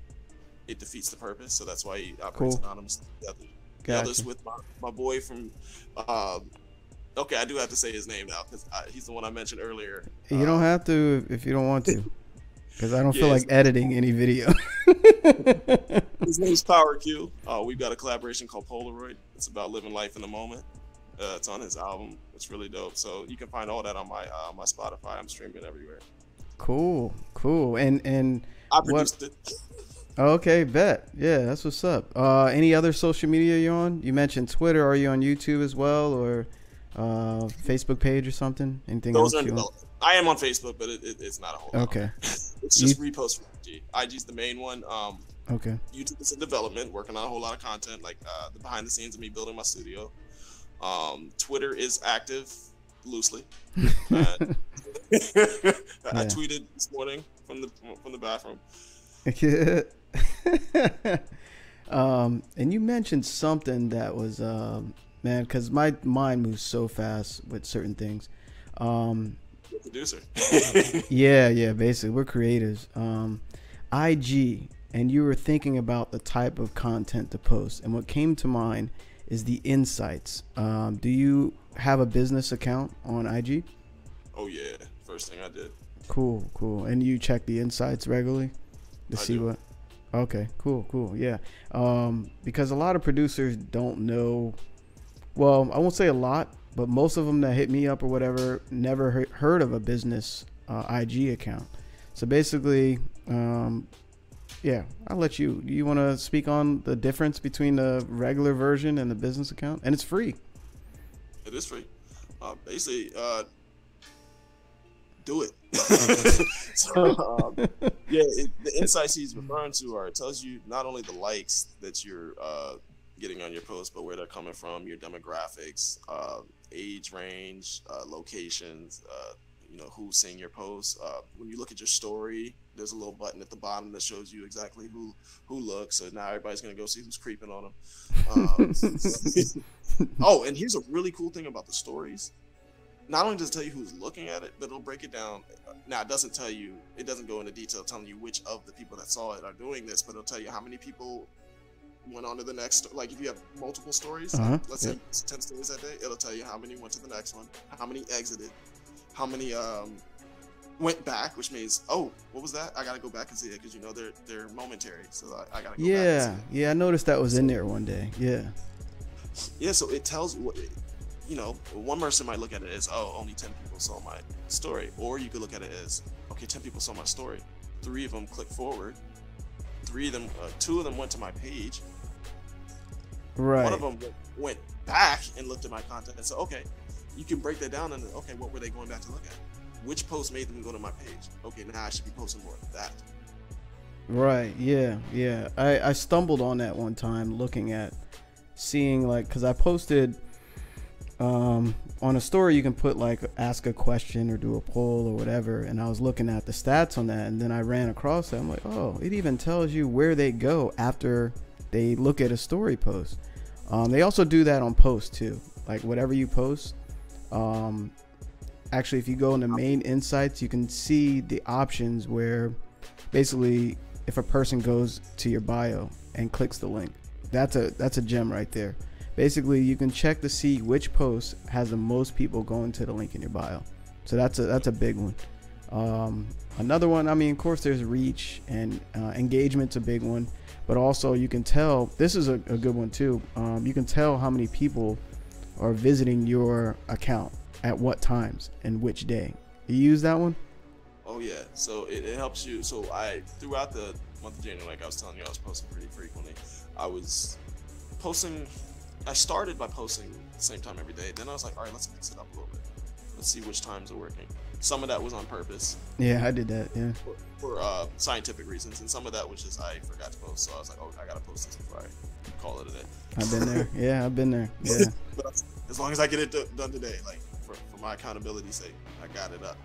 it defeats the purpose. So that's why he operates cool. anonymously. The, other, the others with my, my boy from. Um, okay, I do have to say his name now because he's the one I mentioned earlier. You um, don't have to if you don't want to. Because I don't feel like editing any video. His name's Power Q. Uh, we've got a collaboration called Polaroid. It's about living life in the moment. Uh, it's on his album. It's really dope. So you can find all that on my uh, my Spotify. I'm streaming everywhere. Cool, cool. And and I produced what, it. okay, bet. Yeah, that's what's up. Uh, any other social media you're on? You mentioned Twitter. Are you on YouTube as well, or uh, Facebook page or something? Anything Those else? Are I am on Facebook, but it, it, it's not a whole. Lot. Okay. it's just you... repost from IG. IG's the main one. Um, okay. YouTube is in development, working on a whole lot of content, like uh, the behind the scenes of me building my studio. Um, Twitter is active loosely. I, I tweeted this morning from the from the bathroom. um, and you mentioned something that was, um, man, because my mind moves so fast with certain things. Um, producer. yeah, yeah. Basically, we're creators. Um, IG, and you were thinking about the type of content to post, and what came to mind is the insights. Um, do you have a business account on IG? Oh yeah, first thing I did. Cool, cool. And you check the insights regularly to I see do. what. Okay, cool, cool. Yeah, um, because a lot of producers don't know. Well, I won't say a lot, but most of them that hit me up or whatever never heard of a business uh, IG account. So basically, um, yeah, I'll let you. You want to speak on the difference between the regular version and the business account? And it's free. It is free. Uh, basically, uh, do it. so, um, yeah, it, the insights he's referring to are it tells you not only the likes that you're uh, getting on your post, but where they're coming from, your demographics, uh, age range, uh, locations, uh, you know, who's seeing your posts. Uh, when you look at your story, there's a little button at the bottom that shows you exactly who who looks. So now everybody's gonna go see who's creeping on them. Um, oh, and here's a really cool thing about the stories. not only does it tell you who's looking at it, but it'll break it down. Now it doesn't tell you, it doesn't go into detail telling you which of the people that saw it are doing this, but it'll tell you how many people went on to the next. Like if you have multiple stories, Uh-huh, let's yeah. say ten stories that day, it'll tell you how many went to the next one, how many exited, how many um went back, which means oh, what was that? I gotta go back and see it because you know they're they're momentary, so I, I gotta go back. Yeah, and see it. yeah, I noticed that was in there one day. Yeah. Yeah, so it tells you what, you know, one person might look at it as, oh, only 10 people saw my story. Or you could look at it as, okay, 10 people saw my story. Three of them clicked forward. Three of them, uh, two of them went to my page. Right. One of them went- went back and looked at my content and said, okay, you can break that down and okay, what were they going back to look at? Which post made them go to my page? Okay, now I should be posting more of that. Right. Yeah. Yeah. I I stumbled on that one time looking at seeing like cuz I posted um on a story you can put like ask a question or do a poll or whatever and I was looking at the stats on that and then I ran across that I'm like, "Oh, it even tells you where they go after they look at a story post." Um they also do that on posts too. Like whatever you post um actually if you go into main insights, you can see the options where basically if a person goes to your bio and clicks the link that's a that's a gem right there. Basically you can check to see which post has the most people going to the link in your bio. So that's a that's a big one. Um, another one i mean of course there's reach and uh, engagement's a big one but also you can tell this is a, a good one too. Um, you can tell how many people are visiting your account at what times and which day you use that one Oh yeah, so it, it helps you. So I throughout the month of January, like I was telling you, I was posting pretty frequently. I was posting. I started by posting the same time every day. Then I was like, all right, let's mix it up a little bit. Let's see which times are working. Some of that was on purpose yeah i did that yeah for, for uh, scientific reasons, and some of that was just I forgot to post. So I was like, oh, I gotta post this before I call it a day. i've been there yeah i've been there yeah but as long as I get it do- done today, like for, for my accountability sake, I got it up.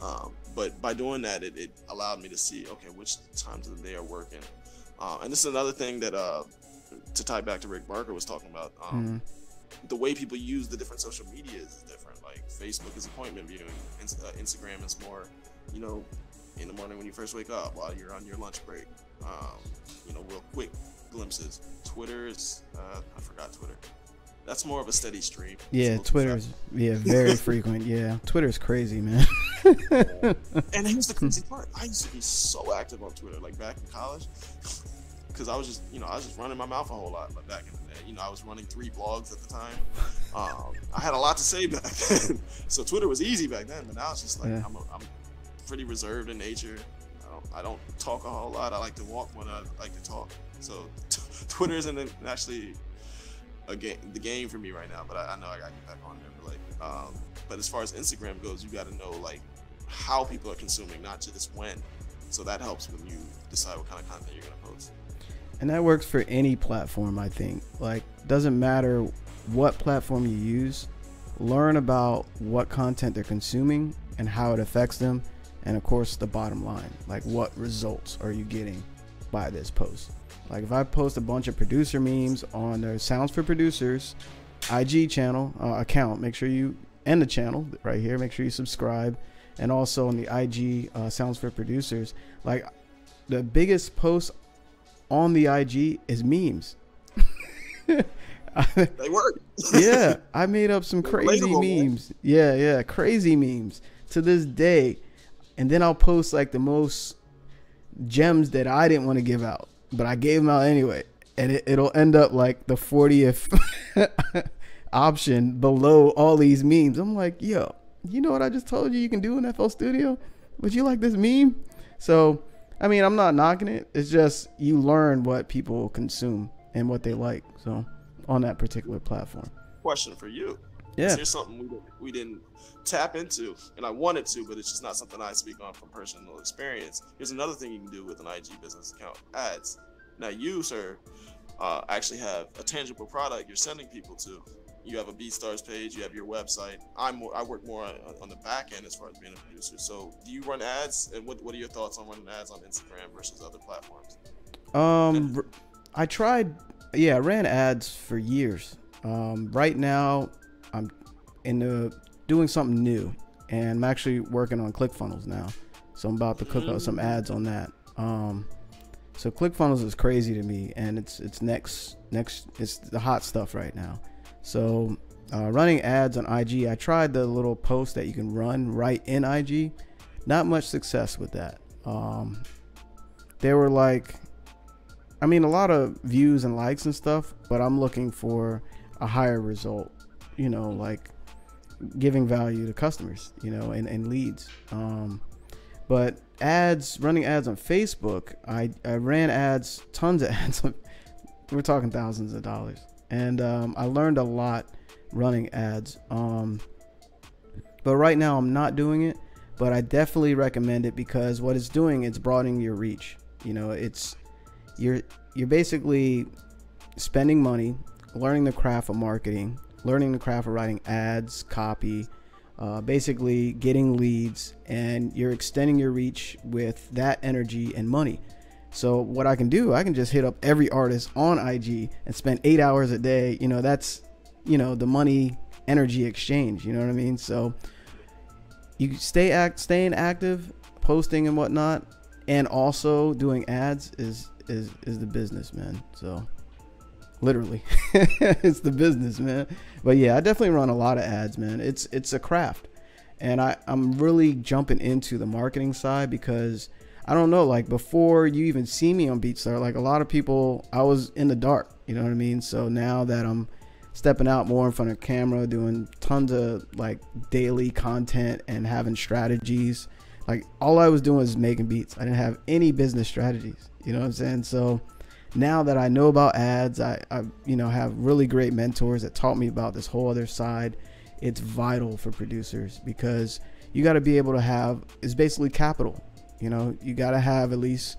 Um, but by doing that, it, it allowed me to see, okay, which times of the day are working. Uh, and this is another thing that, uh, to tie back to Rick Barker was talking about, um, Mhm. the way people use the different social medias is different. Facebook is appointment viewing, uh, Instagram is more, you know, in the morning when you first wake up while you're on your lunch break. Um, you know, real quick glimpses. Twitter is, uh, I forgot Twitter. That's more of a steady stream. Yeah, too Twitter's yeah very frequent. Yeah, Twitter's crazy, man. And here's the crazy part. I used to be so active on Twitter, like back in college, because I was just, you know, I was just running my mouth a whole lot. But back in the day, you know, I was running three blogs at the time. Um, I had a lot to say back then, so Twitter was easy back then. But now it's just like Yeah. I'm, a, I'm pretty reserved in nature. I don't, I don't talk a whole lot. I like to walk when I like to talk. So t- Twitter isn't actually a game, the game for me right now. But I, I know I gotta get back on there. But like, um, but as far as Instagram goes, you got to know like how people are consuming, not just when. So that helps when you decide what kind of content you're gonna post. And that works for any platform, I think. Like, doesn't matter what platform you use. Learn about what content they're consuming and how it affects them, and of course the bottom line, like what results are you getting by this post? Like if I post a bunch of producer memes on their Sounds for Producers IG channel uh, account, make sure you and the channel right here, make sure you subscribe, and also on the IG uh, Sounds for Producers. Like the biggest post on the IG is memes. They work. yeah, I made up some crazy Relatable, man. memes. Yeah, yeah, crazy memes to this day. And then I'll post like the most gems that I didn't want to give out, but I gave them out anyway. And it, it'll end up like the 40th option below all these memes. I'm like, yo, you know what I just told you you can do in FL Studio? Would you like this meme? So, I mean, I'm not knocking it. It's just you learn what people consume and what they like. So, on that particular platform. Question for you. Yeah. Here's something we didn't, we didn't tap into, and I wanted to, but it's just not something I speak on from personal experience. Here's another thing you can do with an IG business account: ads. Now, you, sir, uh, actually have a tangible product you're sending people to. You have a BeatStars page. You have your website. I'm. I work more on, on the back end as far as being a producer. So, do you run ads? And what What are your thoughts on running ads on Instagram versus other platforms? Um, I tried. Yeah, I ran ads for years. Um, right now, I'm in the doing something new, and I'm actually working on ClickFunnels now. So I'm about to cook up some ads on that. Um, so ClickFunnels is crazy to me, and it's it's next next it's the hot stuff right now. So uh, running ads on IG, I tried the little post that you can run right in IG. Not much success with that. Um, they were like, I mean, a lot of views and likes and stuff, but I'm looking for a higher result. You know, like giving value to customers, you know, and, and leads. Um, but ads, running ads on Facebook, I, I ran ads, tons of ads. We're talking thousands of dollars. And um, I learned a lot running ads. Um, but right now, I'm not doing it. But I definitely recommend it because what it's doing, it's broadening your reach. You know, it's you're you're basically spending money, learning the craft of marketing, learning the craft of writing ads, copy, uh, basically getting leads, and you're extending your reach with that energy and money. So what I can do, I can just hit up every artist on IG and spend eight hours a day. You know, that's you know the money energy exchange. You know what I mean? So you stay act, staying active, posting and whatnot, and also doing ads is is is the business, man. So literally it's the business man but yeah i definitely run a lot of ads man it's it's a craft and i i'm really jumping into the marketing side because i don't know like before you even see me on beatstar like a lot of people i was in the dark you know what i mean so now that i'm stepping out more in front of camera doing tons of like daily content and having strategies like all i was doing was making beats i didn't have any business strategies you know what i'm saying so now that I know about ads, I, I you know have really great mentors that taught me about this whole other side. It's vital for producers because you got to be able to have it's basically capital. You know, you got to have at least.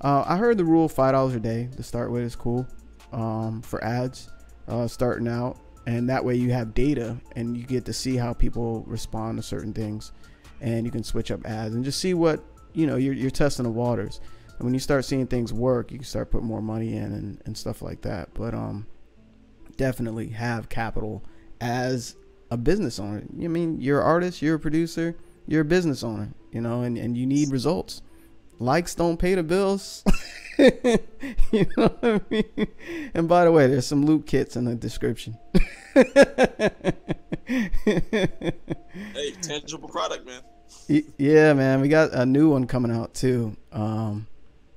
Uh, I heard the rule five dollars a day to start with is cool um, for ads uh, starting out, and that way you have data and you get to see how people respond to certain things, and you can switch up ads and just see what you know. You're, you're testing the waters and when you start seeing things work, you can start putting more money in and, and stuff like that. But um, definitely have capital as a business owner. I mean, you're an artist, you're a producer, you're a business owner, you know, and, and you need results. Likes don't pay the bills. you know what I mean? And by the way, there's some loot kits in the description. hey, tangible product, man. Yeah, man, we got a new one coming out too. Um,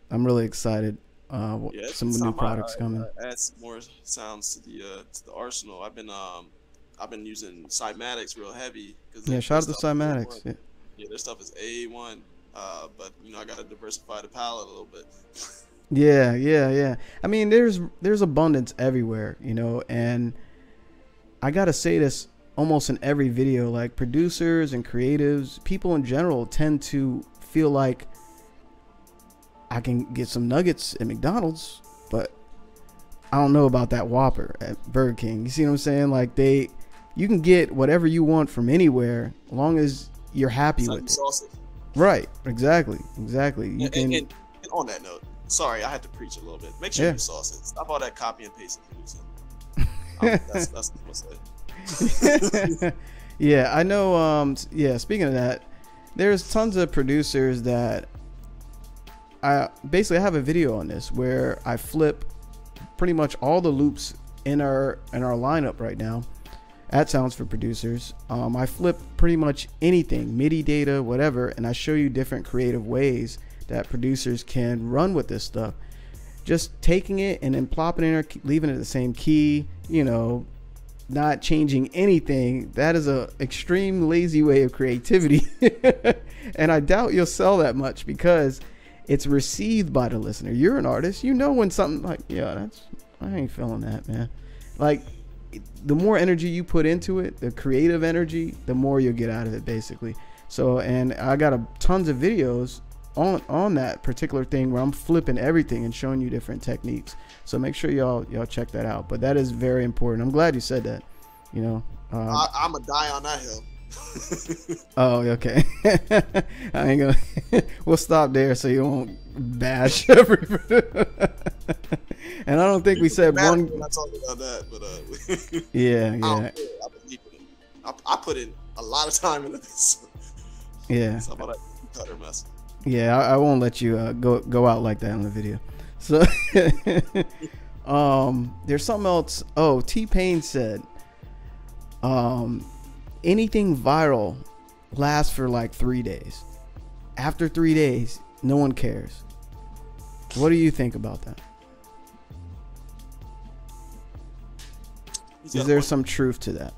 I'm really excited. Uh, yeah, some new products I, coming. Add some more sounds to the uh, to the arsenal. I've been um, I've been using Cymatics real heavy. Cause yeah, shout out to Cymatics. Yeah. Yeah, their stuff is a one. Uh, but you know, I got to diversify the palette a little bit. yeah, yeah, yeah. I mean, there's there's abundance everywhere, you know, and I gotta say this almost in every video. Like producers and creatives, people in general tend to feel like I can get some nuggets at McDonald's, but I don't know about that Whopper at Burger King. You see what I'm saying? Like they, you can get whatever you want from anywhere, as long as you're happy with it. Sausage. Right. Exactly. Exactly. You and, can. And, and, on that note, sorry, I had to preach a little bit. Make sure yeah. you sausage. Stop all that copy and paste um, that's, that's what yeah, I know. Um, yeah. Speaking of that, there's tons of producers that I basically I have a video on this where I flip pretty much all the loops in our in our lineup right now at Sounds for Producers. Um, I flip pretty much anything, MIDI data, whatever, and I show you different creative ways that producers can run with this stuff. Just taking it and then plopping it in, leaving it the same key, you know, not changing anything. That is a extreme lazy way of creativity, and I doubt you'll sell that much because it's received by the listener. You're an artist. You know when something like, yeah, that's I ain't feeling that, man. Like the more energy you put into it, the creative energy, the more you'll get out of it basically. So and I got a tons of videos on on that particular thing where I'm flipping everything and showing you different techniques. So make sure y'all y'all check that out. But that is very important. I'm glad you said that. You know, um, I, I'm a die on that hill. oh, okay. I ain't gonna. we'll stop there so you won't bash every. and I don't think we said one. I'm not talking about that, but uh, yeah, yeah. I, I, I, put in a lot of time into this. Yeah. So about cutter mess. Yeah, I, I won't let you uh, go go out like that in the video. So, um, there's something else. Oh, T Pain said, um, anything viral lasts for like three days. After three days, no one cares. What do you think about that? He's Is there some truth to that?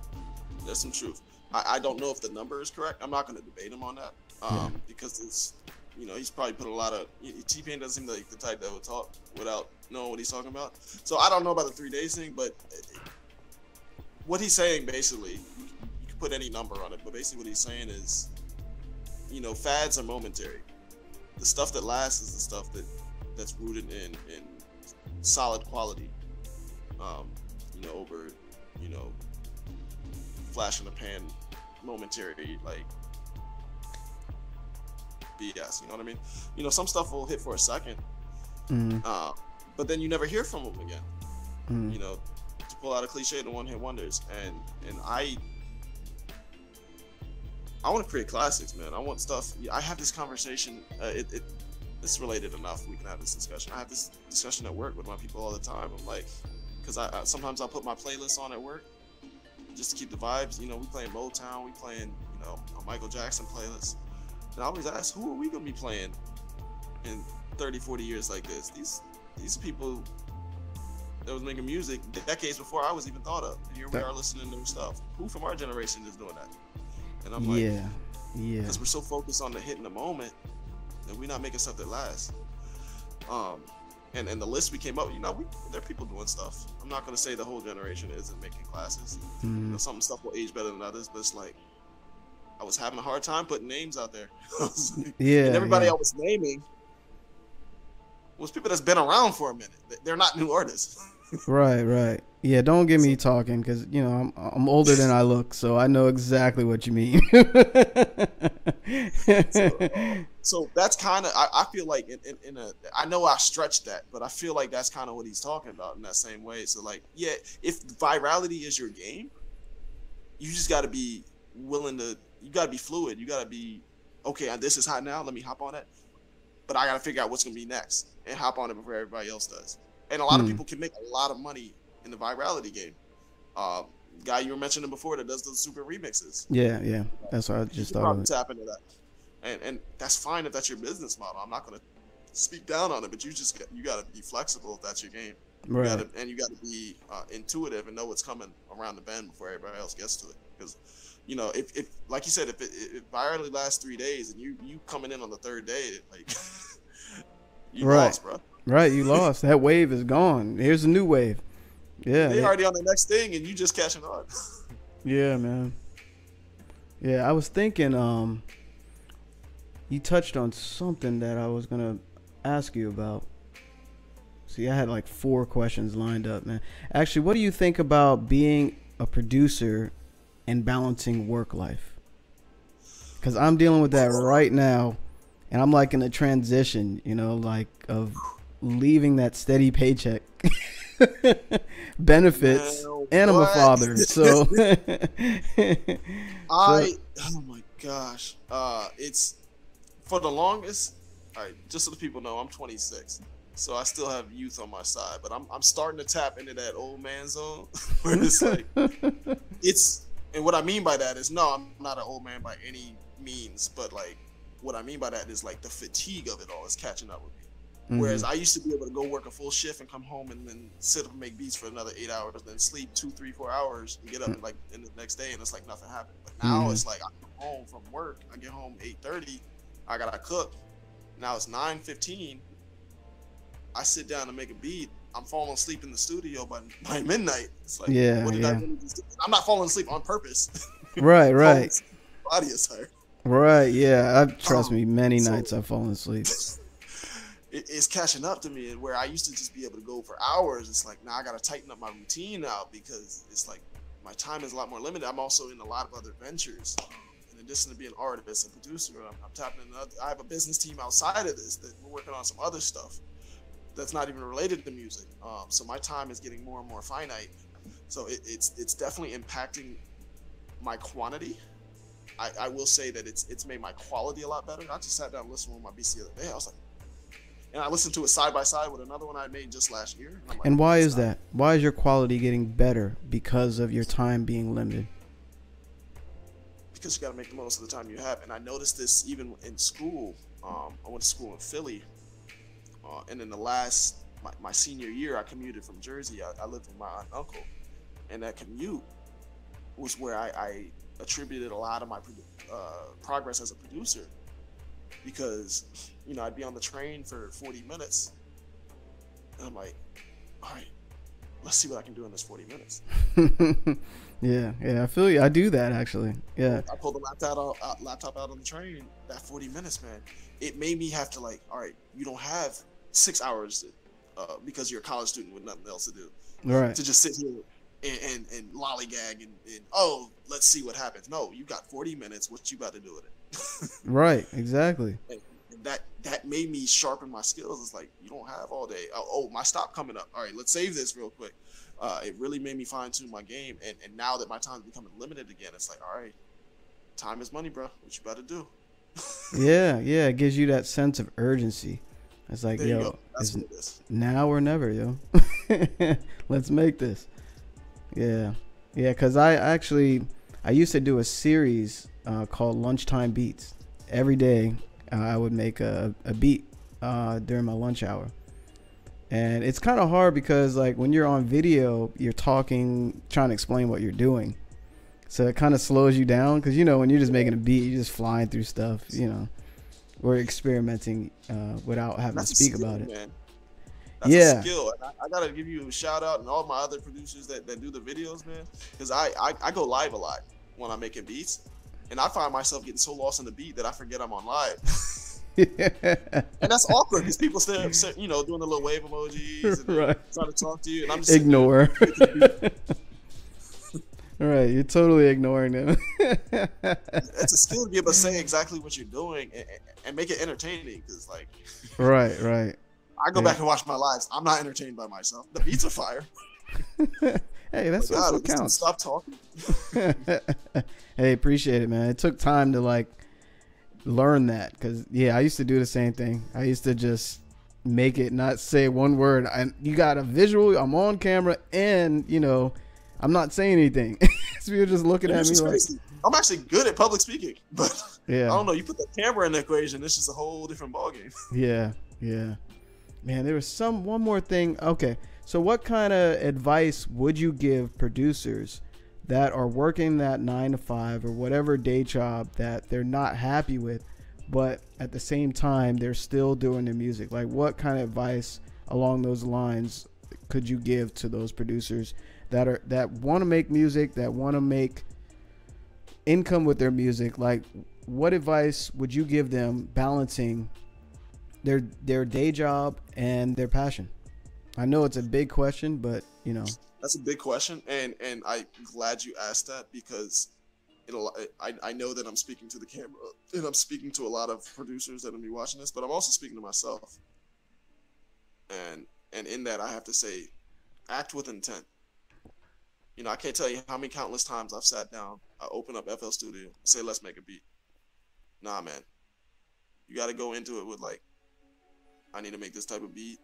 there's some truth. I, I don't know if the number is correct. I'm not going to debate him on that um, because it's you know he's probably put a lot of T Pain doesn't seem like the type that would talk without knowing what he's talking about. So I don't know about the three days thing, but what he's saying basically, you can put any number on it, but basically what he's saying is, you know, fads are momentary. The stuff that lasts is the stuff that that's rooted in in solid quality. Um, you know, over you know flash in the pan momentary like BS. You know what I mean? You know, some stuff will hit for a second, Mm, uh, but then you never hear from them again. mm, You know, to pull out a cliche, the one hit wonders, and and I. I want to create classics, man. I want stuff. I have this conversation. Uh, it, it, it's related enough. We can have this discussion. I have this discussion at work with my people all the time. I'm like, because I, I sometimes I'll put my playlist on at work just to keep the vibes. You know, we playing Motown, we playing you know a Michael Jackson playlist, and I always ask, who are we gonna be playing in 30, 40 years like this? These these people that was making music decades before I was even thought of. And here we are listening to new stuff. Who from our generation is doing that? And I'm like, yeah, yeah, because we're so focused on the hit in the moment that we're not making stuff that lasts. Um, and and the list we came up, you know, we there are people doing stuff. I'm not gonna say the whole generation isn't making classes. You know, mm, some stuff will age better than others, but it's like I was having a hard time putting names out there. I was like- yeah. and everybody yeah. I was naming was people that's been around for a minute. They're not new artists. Right, right. Yeah, don't get me talking because you know I'm I'm older than I look, so I know exactly what you mean. so that's kind of I, I feel like in, in, in a I know I stretched that, but I feel like that's kind of what he's talking about in that same way. So like, yeah, if virality is your game, you just got to be willing to. You got to be fluid. You got to be okay. This is hot now. Let me hop on it. But I got to figure out what's gonna be next and hop on it before everybody else does. And a lot of Hmm. people can make a lot of money in the virality game. Um, guy you were mentioning before that does the super remixes. yeah, yeah. That's what I just thought tap into that, and and that's fine if that's your business model. I'm not gonna speak down on it, but you just got, you got to be flexible if that's your game. You Right. gotta, and you got to be uh, intuitive and know what's coming around the bend before everybody else gets to it. Because you know, if, if like you said, if it, if virally lasts three days and you you coming in on the third day, like you Right. lost, bro. Right. You lost. That wave is gone. Here's a new wave. Yeah. They yeah. already on the next thing, and you just catching on. Yeah, man. Yeah, I was thinking um you touched on something that I was going to ask you about. See, I had like four questions lined up, man. Actually, what do you think about being a producer and balancing work life? Cuz I'm dealing with that right now and I'm like in a transition, you know, like of leaving that steady paycheck. benefits and I'm a what? father. So I oh my gosh, uh, it's for the longest. All right, just so the people know, I'm 26, so I still have youth on my side, but I'm I'm starting to tap into that old man zone where it's like it's and what I mean by that is no, I'm not an old man by any means, but like what I mean by that is like the fatigue of it all is catching up with me. Whereas Mm-hmm. I used to be able to go work a full shift and come home and then sit up and make beats for another eight hours, then sleep two, three, four hours and get up like in the next day and it's like nothing happened. But now Mhm. it's like I come home from work, I get home eight thirty, I gotta cook. Now it's nine fifteen. I sit down to make a beat. I'm falling asleep in the studio by by midnight. It's like Yeah, what did I yeah. really just do? I'm not falling asleep on purpose. right, right, Body is tired. right. Yeah, I trust Um, me. Many so- nights I've fallen asleep. it, it's catching up to me and where I used to just be able to go for hours. It's like now I got to tighten up my routine now because it's like my time is a lot more limited. I'm also in a lot of other ventures. In addition to being an artist and producer, I'm, I'm tapping other, I have a business team outside of this that we're working on some other stuff that's not even related to music. Um, so my time is getting more and more finite. So it, it's it's definitely impacting my quantity I, I will say that it's it's made my quality a lot better. I just sat down and listened to my beats the other day. I was like, and I listened to it side by side with another one I made just last year. And, like, and why is that? Why is your quality getting better because of your time being limited? Because you got to make the most of the time you have. And I noticed this even in school. Um, I went to school in Philly, uh, and in the last my, my, senior year, I commuted from Jersey. I, I, lived with my aunt and uncle, and that commute was where I, I attributed a lot of my uh, progress as a producer because you know I'd be on the train for 40 minutes and I'm like all right let's see what I can do in this 40 minutes yeah yeah I feel you I do that actually yeah I pulled the laptop out, uh, laptop out on the train that 40 minutes man it made me have to like all right you don't have six hours uh, because you're a college student with nothing else to do right to just sit here and, and, and lollygag and, and, oh, let's see what happens. No, you got 40 minutes. What you about to do with it? Right, exactly. And, and that that made me sharpen my skills. It's like you don't have all day. Oh, oh, my stop coming up. All right, let's save this real quick. Uh, it really made me fine tune my game. And, and now that my time's becoming limited again, it's like, all right, time is money, bro. What you about to do? yeah, yeah. It gives you that sense of urgency. It's like, there yo, it's now or never, yo. Let's make this. Yeah, yeah. Cause I actually I used to do a series uh, called Lunchtime Beats. Every day uh, I would make a, a beat uh, during my lunch hour. And it's kind of hard because like when you're on video, you're talking, trying to explain what you're doing. So it kind of slows you down because you know when you're just making a beat, you're just flying through stuff. You know, we're experimenting uh, without having That's to speak skill, about it. Man. That's yeah. a skill. I, I, gotta give you a shout out and all my other producers that, that do the videos, man. Because I, I, I go live a lot when I'm making beats, and I find myself getting so lost in the beat that I forget I'm on live. and that's awkward because people still, you know, doing the little wave emojis and right. trying to talk to you, and I'm just ignore. right, you're totally ignoring them. it's a skill to be able to say exactly what you're doing and, and make it entertaining. Because like, right, right. I go yeah. back and watch my lives. I'm not entertained by myself. The beats are fire. Hey, that's oh, what, what counts. Stop talking. hey, appreciate it, man. It took time to like learn that because yeah, I used to do the same thing. I used to just make it not say one word. And you got a visual. I'm on camera, and you know, I'm not saying anything. so you're just looking at me like. I'm actually good at public speaking, but yeah, I don't know. You put the camera in the equation, it's just a whole different ballgame. yeah, yeah. Man, there was some one more thing. Okay, so what kind of advice would you give producers that are working that nine to five or whatever day job that they're not happy with, but at the same time they're still doing their music? Like, what kind of advice along those lines could you give to those producers that are that want to make music, that want to make income with their music? Like, what advice would you give them balancing their their day job and their passion? I know it's a big question, but you know that's a big question, and and I'm glad you asked that because it'll I, I know that I'm speaking to the camera and I'm speaking to a lot of producers that will be watching this, but I'm also speaking to myself. And and in that I have to say, act with intent. You know, I can't tell you how many countless times I've sat down, I open up FL Studio, say let's make a beat. Nah, man. You got to go into it with like I need to make this type of beat.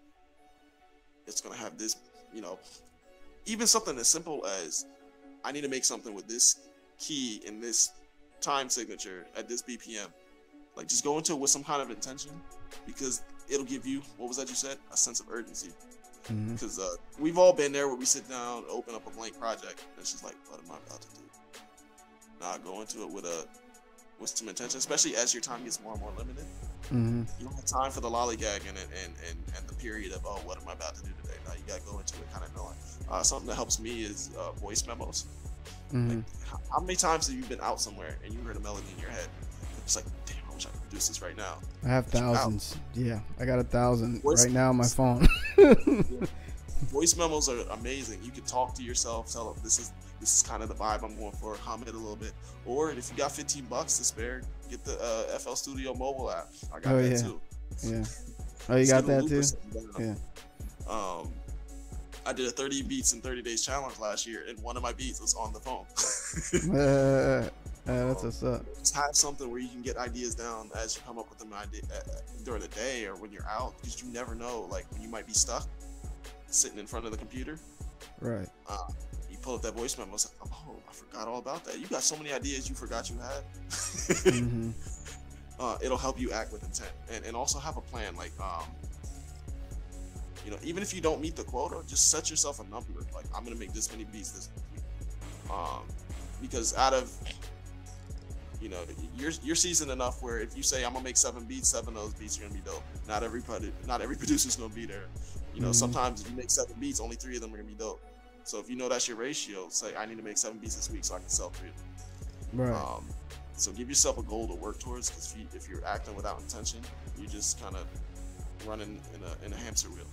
It's gonna have this, you know, even something as simple as I need to make something with this key in this time signature at this BPM. Like just go into it with some kind of intention because it'll give you what was that you said a sense of urgency. Because mm-hmm. uh, we've all been there where we sit down, open up a blank project, and it's just like, what am I about to do? Now go into it with a with some intention, especially as your time gets more and more limited. Mm-hmm. You don't have time for the lollygagging and, and, and, and the period of, oh, what am I about to do today? Now you got to go into it kind of knowing. Uh, something that helps me is uh, voice memos. Mm-hmm. Like, how many times have you been out somewhere and you heard a melody in your head? It's like, damn, I wish I could produce this right now. I have but thousands. Yeah, I got a thousand voice right now on my phone. yeah. Voice memos are amazing. You can talk to yourself, tell them this is this is kind of the vibe I'm going for. Comment a little bit, or if you got 15 bucks to spare, get the uh, FL Studio mobile app. I got oh, that yeah. too. Yeah. Oh, you got that too. Yeah. Um, I did a 30 beats in 30 days challenge last year, and one of my beats was on the phone. uh, Yeah, that's what's up. Just have something where you can get ideas down as you come up with them idea, uh, during the day or when you're out, because you never know. Like you might be stuck sitting in front of the computer. Right. Pull up that voice memo. It's like, oh, I forgot all about that. You got so many ideas you forgot you had. hmm uh, it'll help you act with intent and, and also have a plan. Like, um, you know, even if you don't meet the quota, just set yourself a number. Like, I'm gonna make this many beats this week. Um, because out of you know, you're you're seasoned enough where if you say I'm gonna make seven beats, seven of those beats are gonna be dope. Not every not every producer's gonna be there. You know, Mhm. sometimes if you make seven beats, only three of them are gonna be dope. So if you know that's your ratio, say I need to make seven beats this week so I can sell three of them. Right. Um, so give yourself a goal to work towards because if, you, if you're acting without intention, you're just kind of running in a, in a hamster wheel.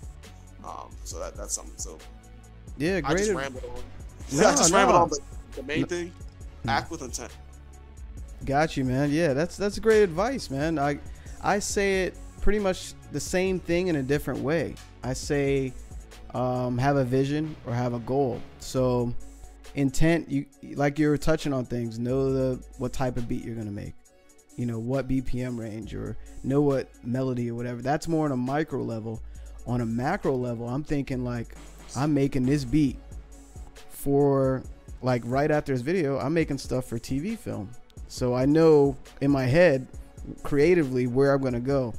Um, so that that's something. So yeah, great. I just rambled on. No, I just no. rambled on. The, the main No. thing: act with intent. Got you, man. Yeah, that's that's great advice, man. I I say it pretty much the same thing in a different way. I say um, have a vision or have a goal. So intent, you like you were touching on things. Know the what type of beat you're gonna make. You know what BPM range or know what melody or whatever. That's more on a micro level. On a macro level, I'm thinking like I'm making this beat for like right after this video. I'm making stuff for TV film. So I know in my head creatively where I'm gonna go.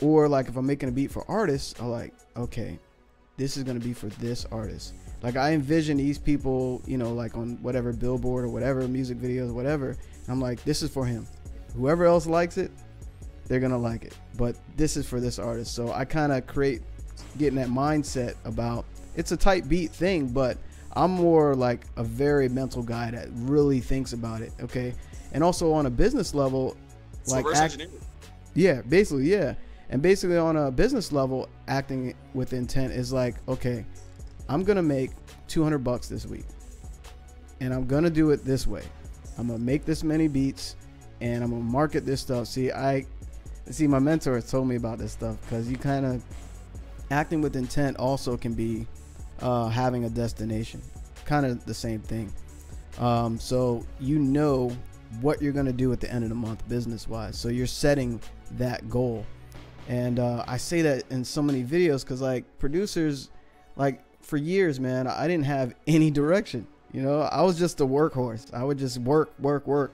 Or like if I'm making a beat for artists, I'm like, okay, this is gonna be for this artist. Like I envision these people, you know, like on whatever billboard or whatever music videos, whatever. I'm like, this is for him. Whoever else likes it, they're gonna like it. But this is for this artist. So I kind of create getting that mindset about it's a tight beat thing, but I'm more like a very mental guy that really thinks about it. Okay, and also on a business level, It's like act, yeah, basically, yeah. And basically on a business level, acting with intent is like, okay, I'm gonna make 200 bucks this week, and I'm gonna do it this way. I'm gonna make this many beats, and I'm gonna market this stuff. See, I see my mentor has told me about this stuff because you kind of acting with intent also can be uh, having a destination, kind of the same thing. Um, so you know what you're gonna do at the end of the month, business wise. So you're setting that goal, and uh, I say that in so many videos because like producers, like for years, man, I didn't have any direction. You know, I was just a workhorse. I would just work, work, work,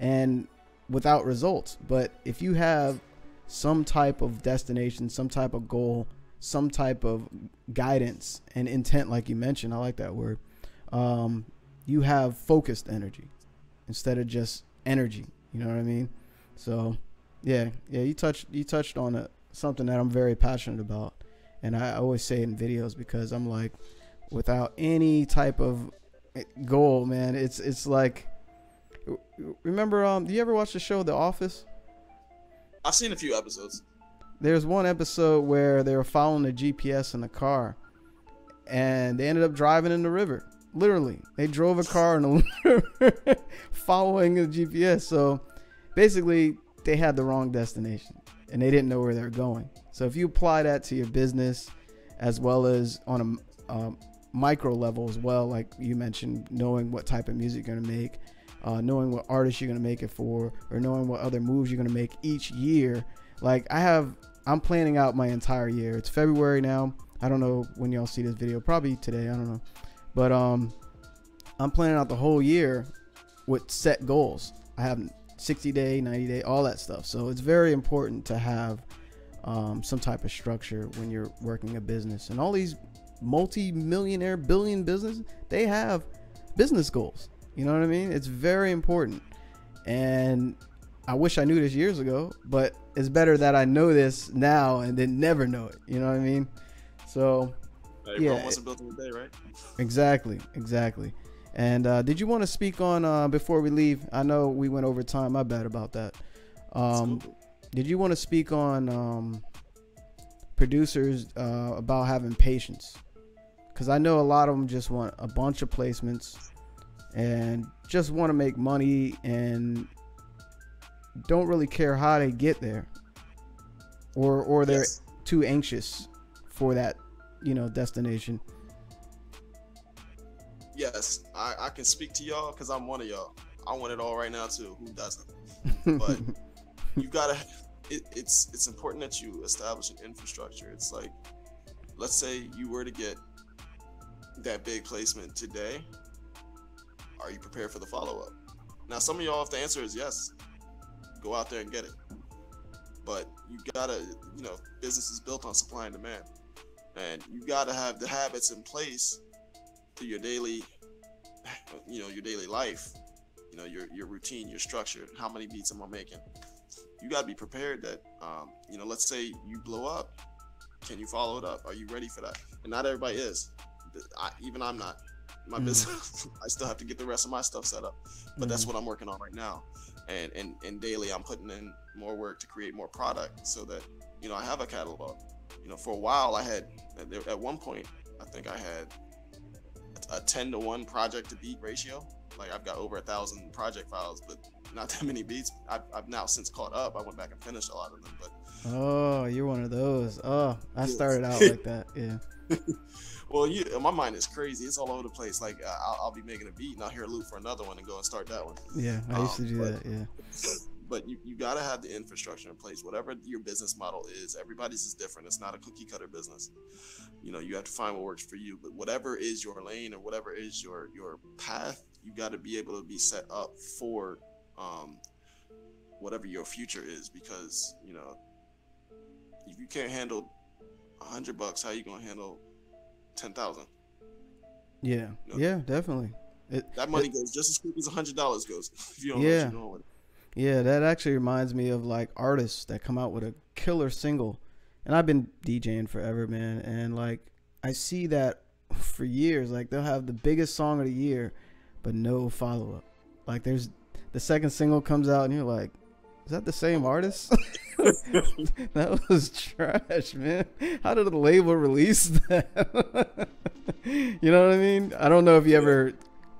and without results. But if you have some type of destination, some type of goal, some type of guidance and intent, like you mentioned, I like that word. Um, you have focused energy instead of just energy. You know what I mean? So, yeah, yeah. You touched you touched on a, something that I'm very passionate about, and I always say in videos because I'm like, without any type of goal, man, it's it's like. Remember, um, do you ever watch the show The Office? I've seen a few episodes. There's one episode where they were following the GPS in the car, and they ended up driving in the river. Literally, they drove a car in the river, following the GPS. So, basically, they had the wrong destination, and they didn't know where they're going. So, if you apply that to your business, as well as on a um, micro level as well, like you mentioned, knowing what type of music you're gonna make, uh, knowing what artist you're gonna make it for, or knowing what other moves you're gonna make each year. Like I have, I'm planning out my entire year. It's February now. I don't know when y'all see this video. Probably today. I don't know, but um, I'm planning out the whole year with set goals. I have 60 day, 90 day, all that stuff. So it's very important to have um, some type of structure when you're working a business. And all these multi-millionaire, billion business, they have business goals. You know what I mean? It's very important. And I wish I knew this years ago, but it's better that I know this now and then never know it. You know what I mean? So Hey, Yeah. Rome wasn't built in a day, right? Exactly, exactly. And uh, did you want to speak on uh, before we leave? I know we went over time. My bad about that. Um, did you want to speak on um, producers uh, about having patience? Because I know a lot of them just want a bunch of placements and just want to make money and don't really care how they get there, or or they're Yes. too anxious for that, you know, destination. Yes, I, I can speak to y'all because I'm one of y'all. I want it all right now too. Who doesn't? But you gotta. It, it's it's important that you establish an infrastructure. It's like, let's say you were to get that big placement today. Are you prepared for the follow up? Now, some of y'all, if the answer is yes, go out there and get it. But you gotta, you know, business is built on supply and demand, and you gotta have the habits in place to your daily, you know, your daily life, you know, your your routine, your structure. How many beats am I making? You gotta be prepared that, um, you know, let's say you blow up, can you follow it up? Are you ready for that? And not everybody is. I, even I'm not. My Mm. business, I still have to get the rest of my stuff set up, but that's Mhm. what I'm working on right now. And, and and daily, I'm putting in more work to create more product so that you know I have a catalog. You know, for a while I had at one point I think I had a 10 to 1 project to beat ratio. Like I've got over a thousand project files, but not that many beats. I've, I've now since caught up. I went back and finished a lot of them, but Oh, you're one of those. Oh, I started out like that. Yeah. well, you my mind is crazy. It's all over the place. Like uh, I'll, I'll be making a beat and I'll hear a loop for another one and go and start that one. Yeah. I used to Um, do but- that. Yeah. But you, you got to have the infrastructure in place. Whatever your business model is, everybody's is different. It's not a cookie cutter business. You know, you have to find what works for you. But whatever is your lane or whatever is your your path, you got to be able to be set up for um, whatever your future is. Because you know, if you can't handle a hundred bucks, how you gonna handle ten thousand? Yeah. No. Yeah. Definitely. That money goes just as quick as a hundred dollars goes. If you don't know Yeah. what you're doing with it. Yeah, that actually reminds me of like artists that come out with a killer single. And I've been DJing forever, man. And like, I see that for years. Like, they'll have the biggest song of the year, but no follow up. Like, there's the second single comes out, and you're like, is that the same artist? that was trash, man. How did the label release that? you know what I mean? I don't know if you ever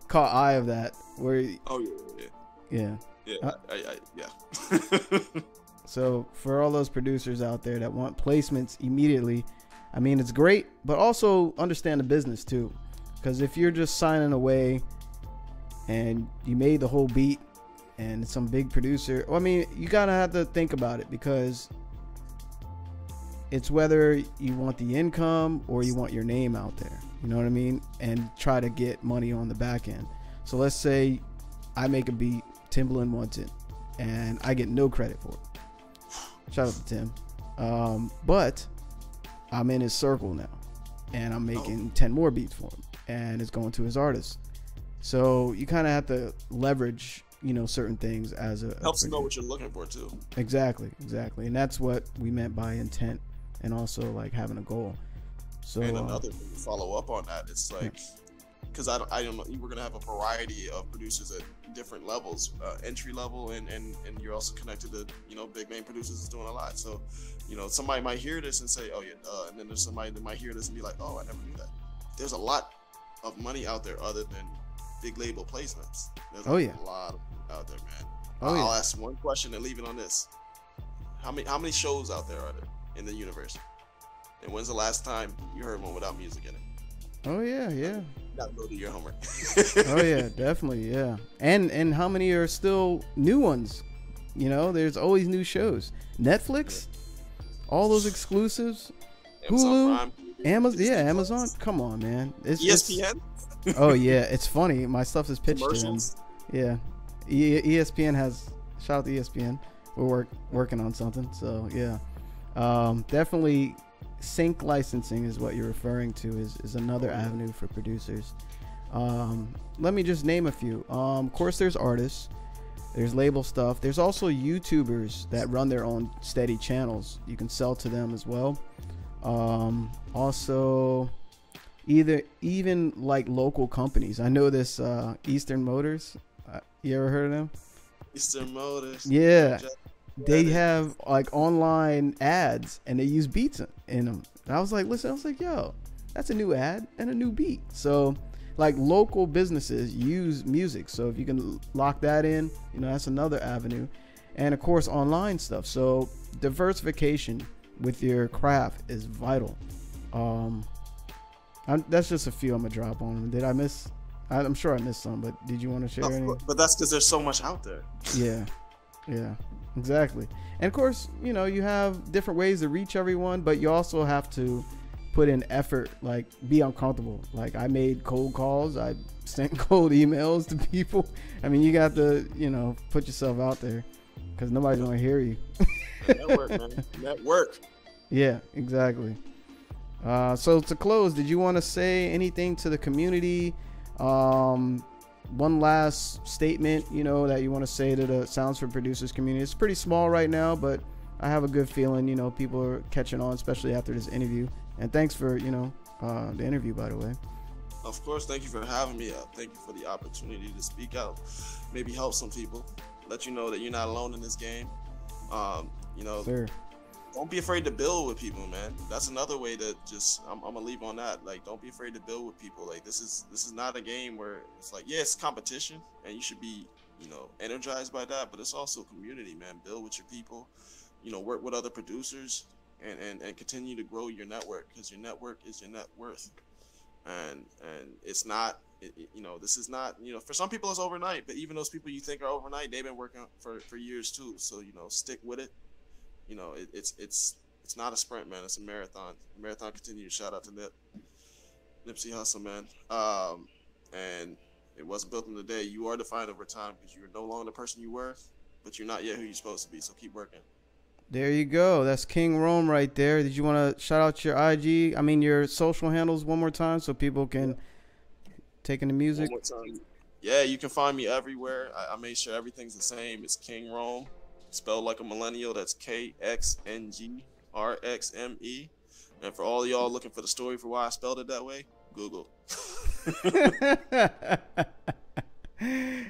caught eye of that, where, Oh yeah, yeah, yeah. Yeah, Uh, I, I, yeah. So for all those producers out there that want placements immediately, I mean it's great, but also understand the business too. Because if you're just signing away and you made the whole beat and some big producer, well, I mean you gotta have to think about it because it's whether you want the income or you want your name out there. You know what I mean? And try to get money on the back end. So let's say I make a beat, Timbaland wants it, and I get no credit for it. Shout out to Tim. Um, but I'm in his circle now, and I'm making 10 more beats for him, and it's going to his artist. So you kind of have to leverage, you know, certain things as a Helps to know what you're looking for too. Exactly, exactly, and that's what we meant by intent, and also like having a goal. So and uh, another thing follow up on that, it's like because I don't, I don't know, we're gonna have a variety of producers at different levels, uh, entry level, and and and you're also connected to you know big name producers is doing a lot. So, you know, somebody might hear this and say, oh yeah, uh, and then there's somebody that might hear this and be like, oh, I never knew that. There's a lot of money out there other than big label placements. There's Oh, a yeah. lot out there, man. Oh, I'll yeah. ask one question and leave it on this. How many how many shows out there are there in the universe? And when's the last time you heard one without music in it? Oh yeah, yeah, You gotta go do your homework. oh yeah, definitely, yeah. And and how many are still new ones? You know, there's always new shows. Netflix, all those exclusives. Amazon Hulu, Amazon, yeah, Amazon. Come on, man. It's, it's- ESPN, oh yeah, it's funny. My stuff is pitched to them. Yeah, e- ESPN has shout out to ESPN. We're work, working on something, so yeah, um, definitely sync licensing is what you're referring to. Is is another avenue for producers. Um, let me just name a few. Um, of course, there's artists. There's label stuff. There's also YouTubers that run their own steady channels. You can sell to them as well. Um, also, either even like local companies. I know this uh, Eastern Motors. Uh, you ever heard of them? Eastern Motors. Yeah, they have like online ads and they use beats in them. And I was like, listen, I was like, yo, that's a new ad and a new beat. So, like local businesses use music. So if you can lock that in, you know, that's another avenue. And of course, online stuff. So diversification with your craft is vital. Um, I'm, that's just a few I'm gonna drop on. Did I miss I'm sure I missed some, but did you want to share any? But that's because there's so much out there. Yeah, yeah, exactly. And of course, you know, you have different ways to reach everyone, but you also have to put in effort, like be uncomfortable. Like I made cold calls, I sent cold emails to people. I mean, you got to, you know, put yourself out there because nobody's gonna hear you. Network, man. Network. Yeah, exactly. Uh, so to close, did you want to say anything to the community? Um, one last statement, you know, that you want to say to the Sounds for Producers community. It's pretty small right now, but I have a good feeling, you know, people are catching on, especially after this interview. And thanks for, you know, uh, the interview, by the way. Of course, thank you for having me. Uh, thank you for the opportunity to speak out, maybe help some people, let you know that you're not alone in this game. Um, you know, Sir. Don't be afraid to build with people, man. That's another way to just. I'm, I'm, gonna leave on that. Like, don't be afraid to build with people. Like, this is this is not a game where it's like, yeah, it's competition, and you should be, you know, energized by that. But it's also community, man. Build with your people. You know, work with other producers, and and, and continue to grow your network because your network is your net worth and and it's not you know this is not you know for some people it's overnight but even those people you think are overnight they've been working for for years too so you know stick with it you know it, it's it's it's not a sprint man it's a marathon marathon continue shout out to nip nipsey Hussle man um and it wasn't built in the day you are defined over time because you're no longer the person you were but you're not yet who you're supposed to be so keep working there you go. That's King Rome right there. Did you want to shout out your IG? I mean, your social handles one more time so people can take in the music. Yeah, you can find me everywhere. I, I made sure everything's the same. It's King Rome, spelled like a millennial. That's K X N G R X M E. And for all y'all looking for the story for why I spelled it that way, Google.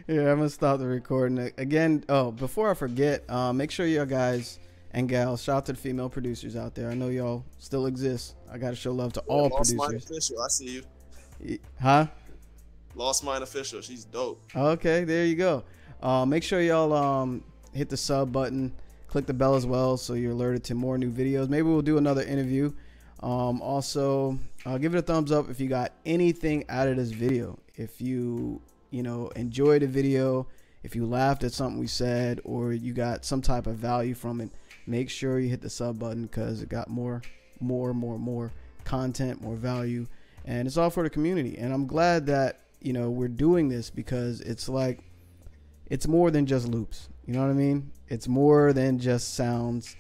yeah, I'm gonna stop the recording again. Oh, before I forget, uh, make sure y'all guys and gals. Shout out to the female producers out there. I know y'all still exist. I got to show love to yeah, all Lost producers. Mind official, I see you. Huh? Lost mine official. She's dope. Okay, there you go. Uh, make sure y'all um, hit the sub button, click the bell as well, so you're alerted to more new videos. Maybe we'll do another interview. Um, also, uh, give it a thumbs up if you got anything out of this video. If you you know enjoyed the video, if you laughed at something we said, or you got some type of value from it make sure you hit the sub button because it got more, more, more, more content, more value, and it's all for the community. And I'm glad that you know we're doing this because it's like it's more than just loops. You know what I mean? It's more than just sounds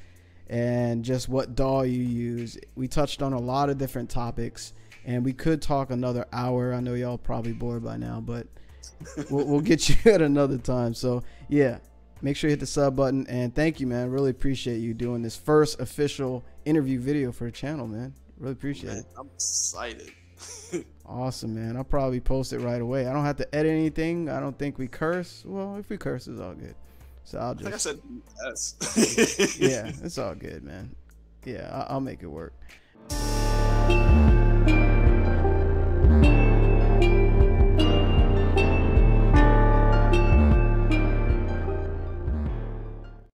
and just what DAW you use. We touched on a lot of different topics, and we could talk another hour. I know y'all probably bored by now, but we'll, we'll get you at another time. So yeah, Make sure you hit the sub button and thank you, man. Really appreciate you doing this first official interview video for the channel, man. Really appreciate man, it. I'm excited. awesome, man. I'll probably post it right away. I don't have to edit anything. I don't think we curse. Well, if we curse, it's all good. So I'll just. Like I said, yes. yeah, it's all good, man. Yeah, I'll make it work.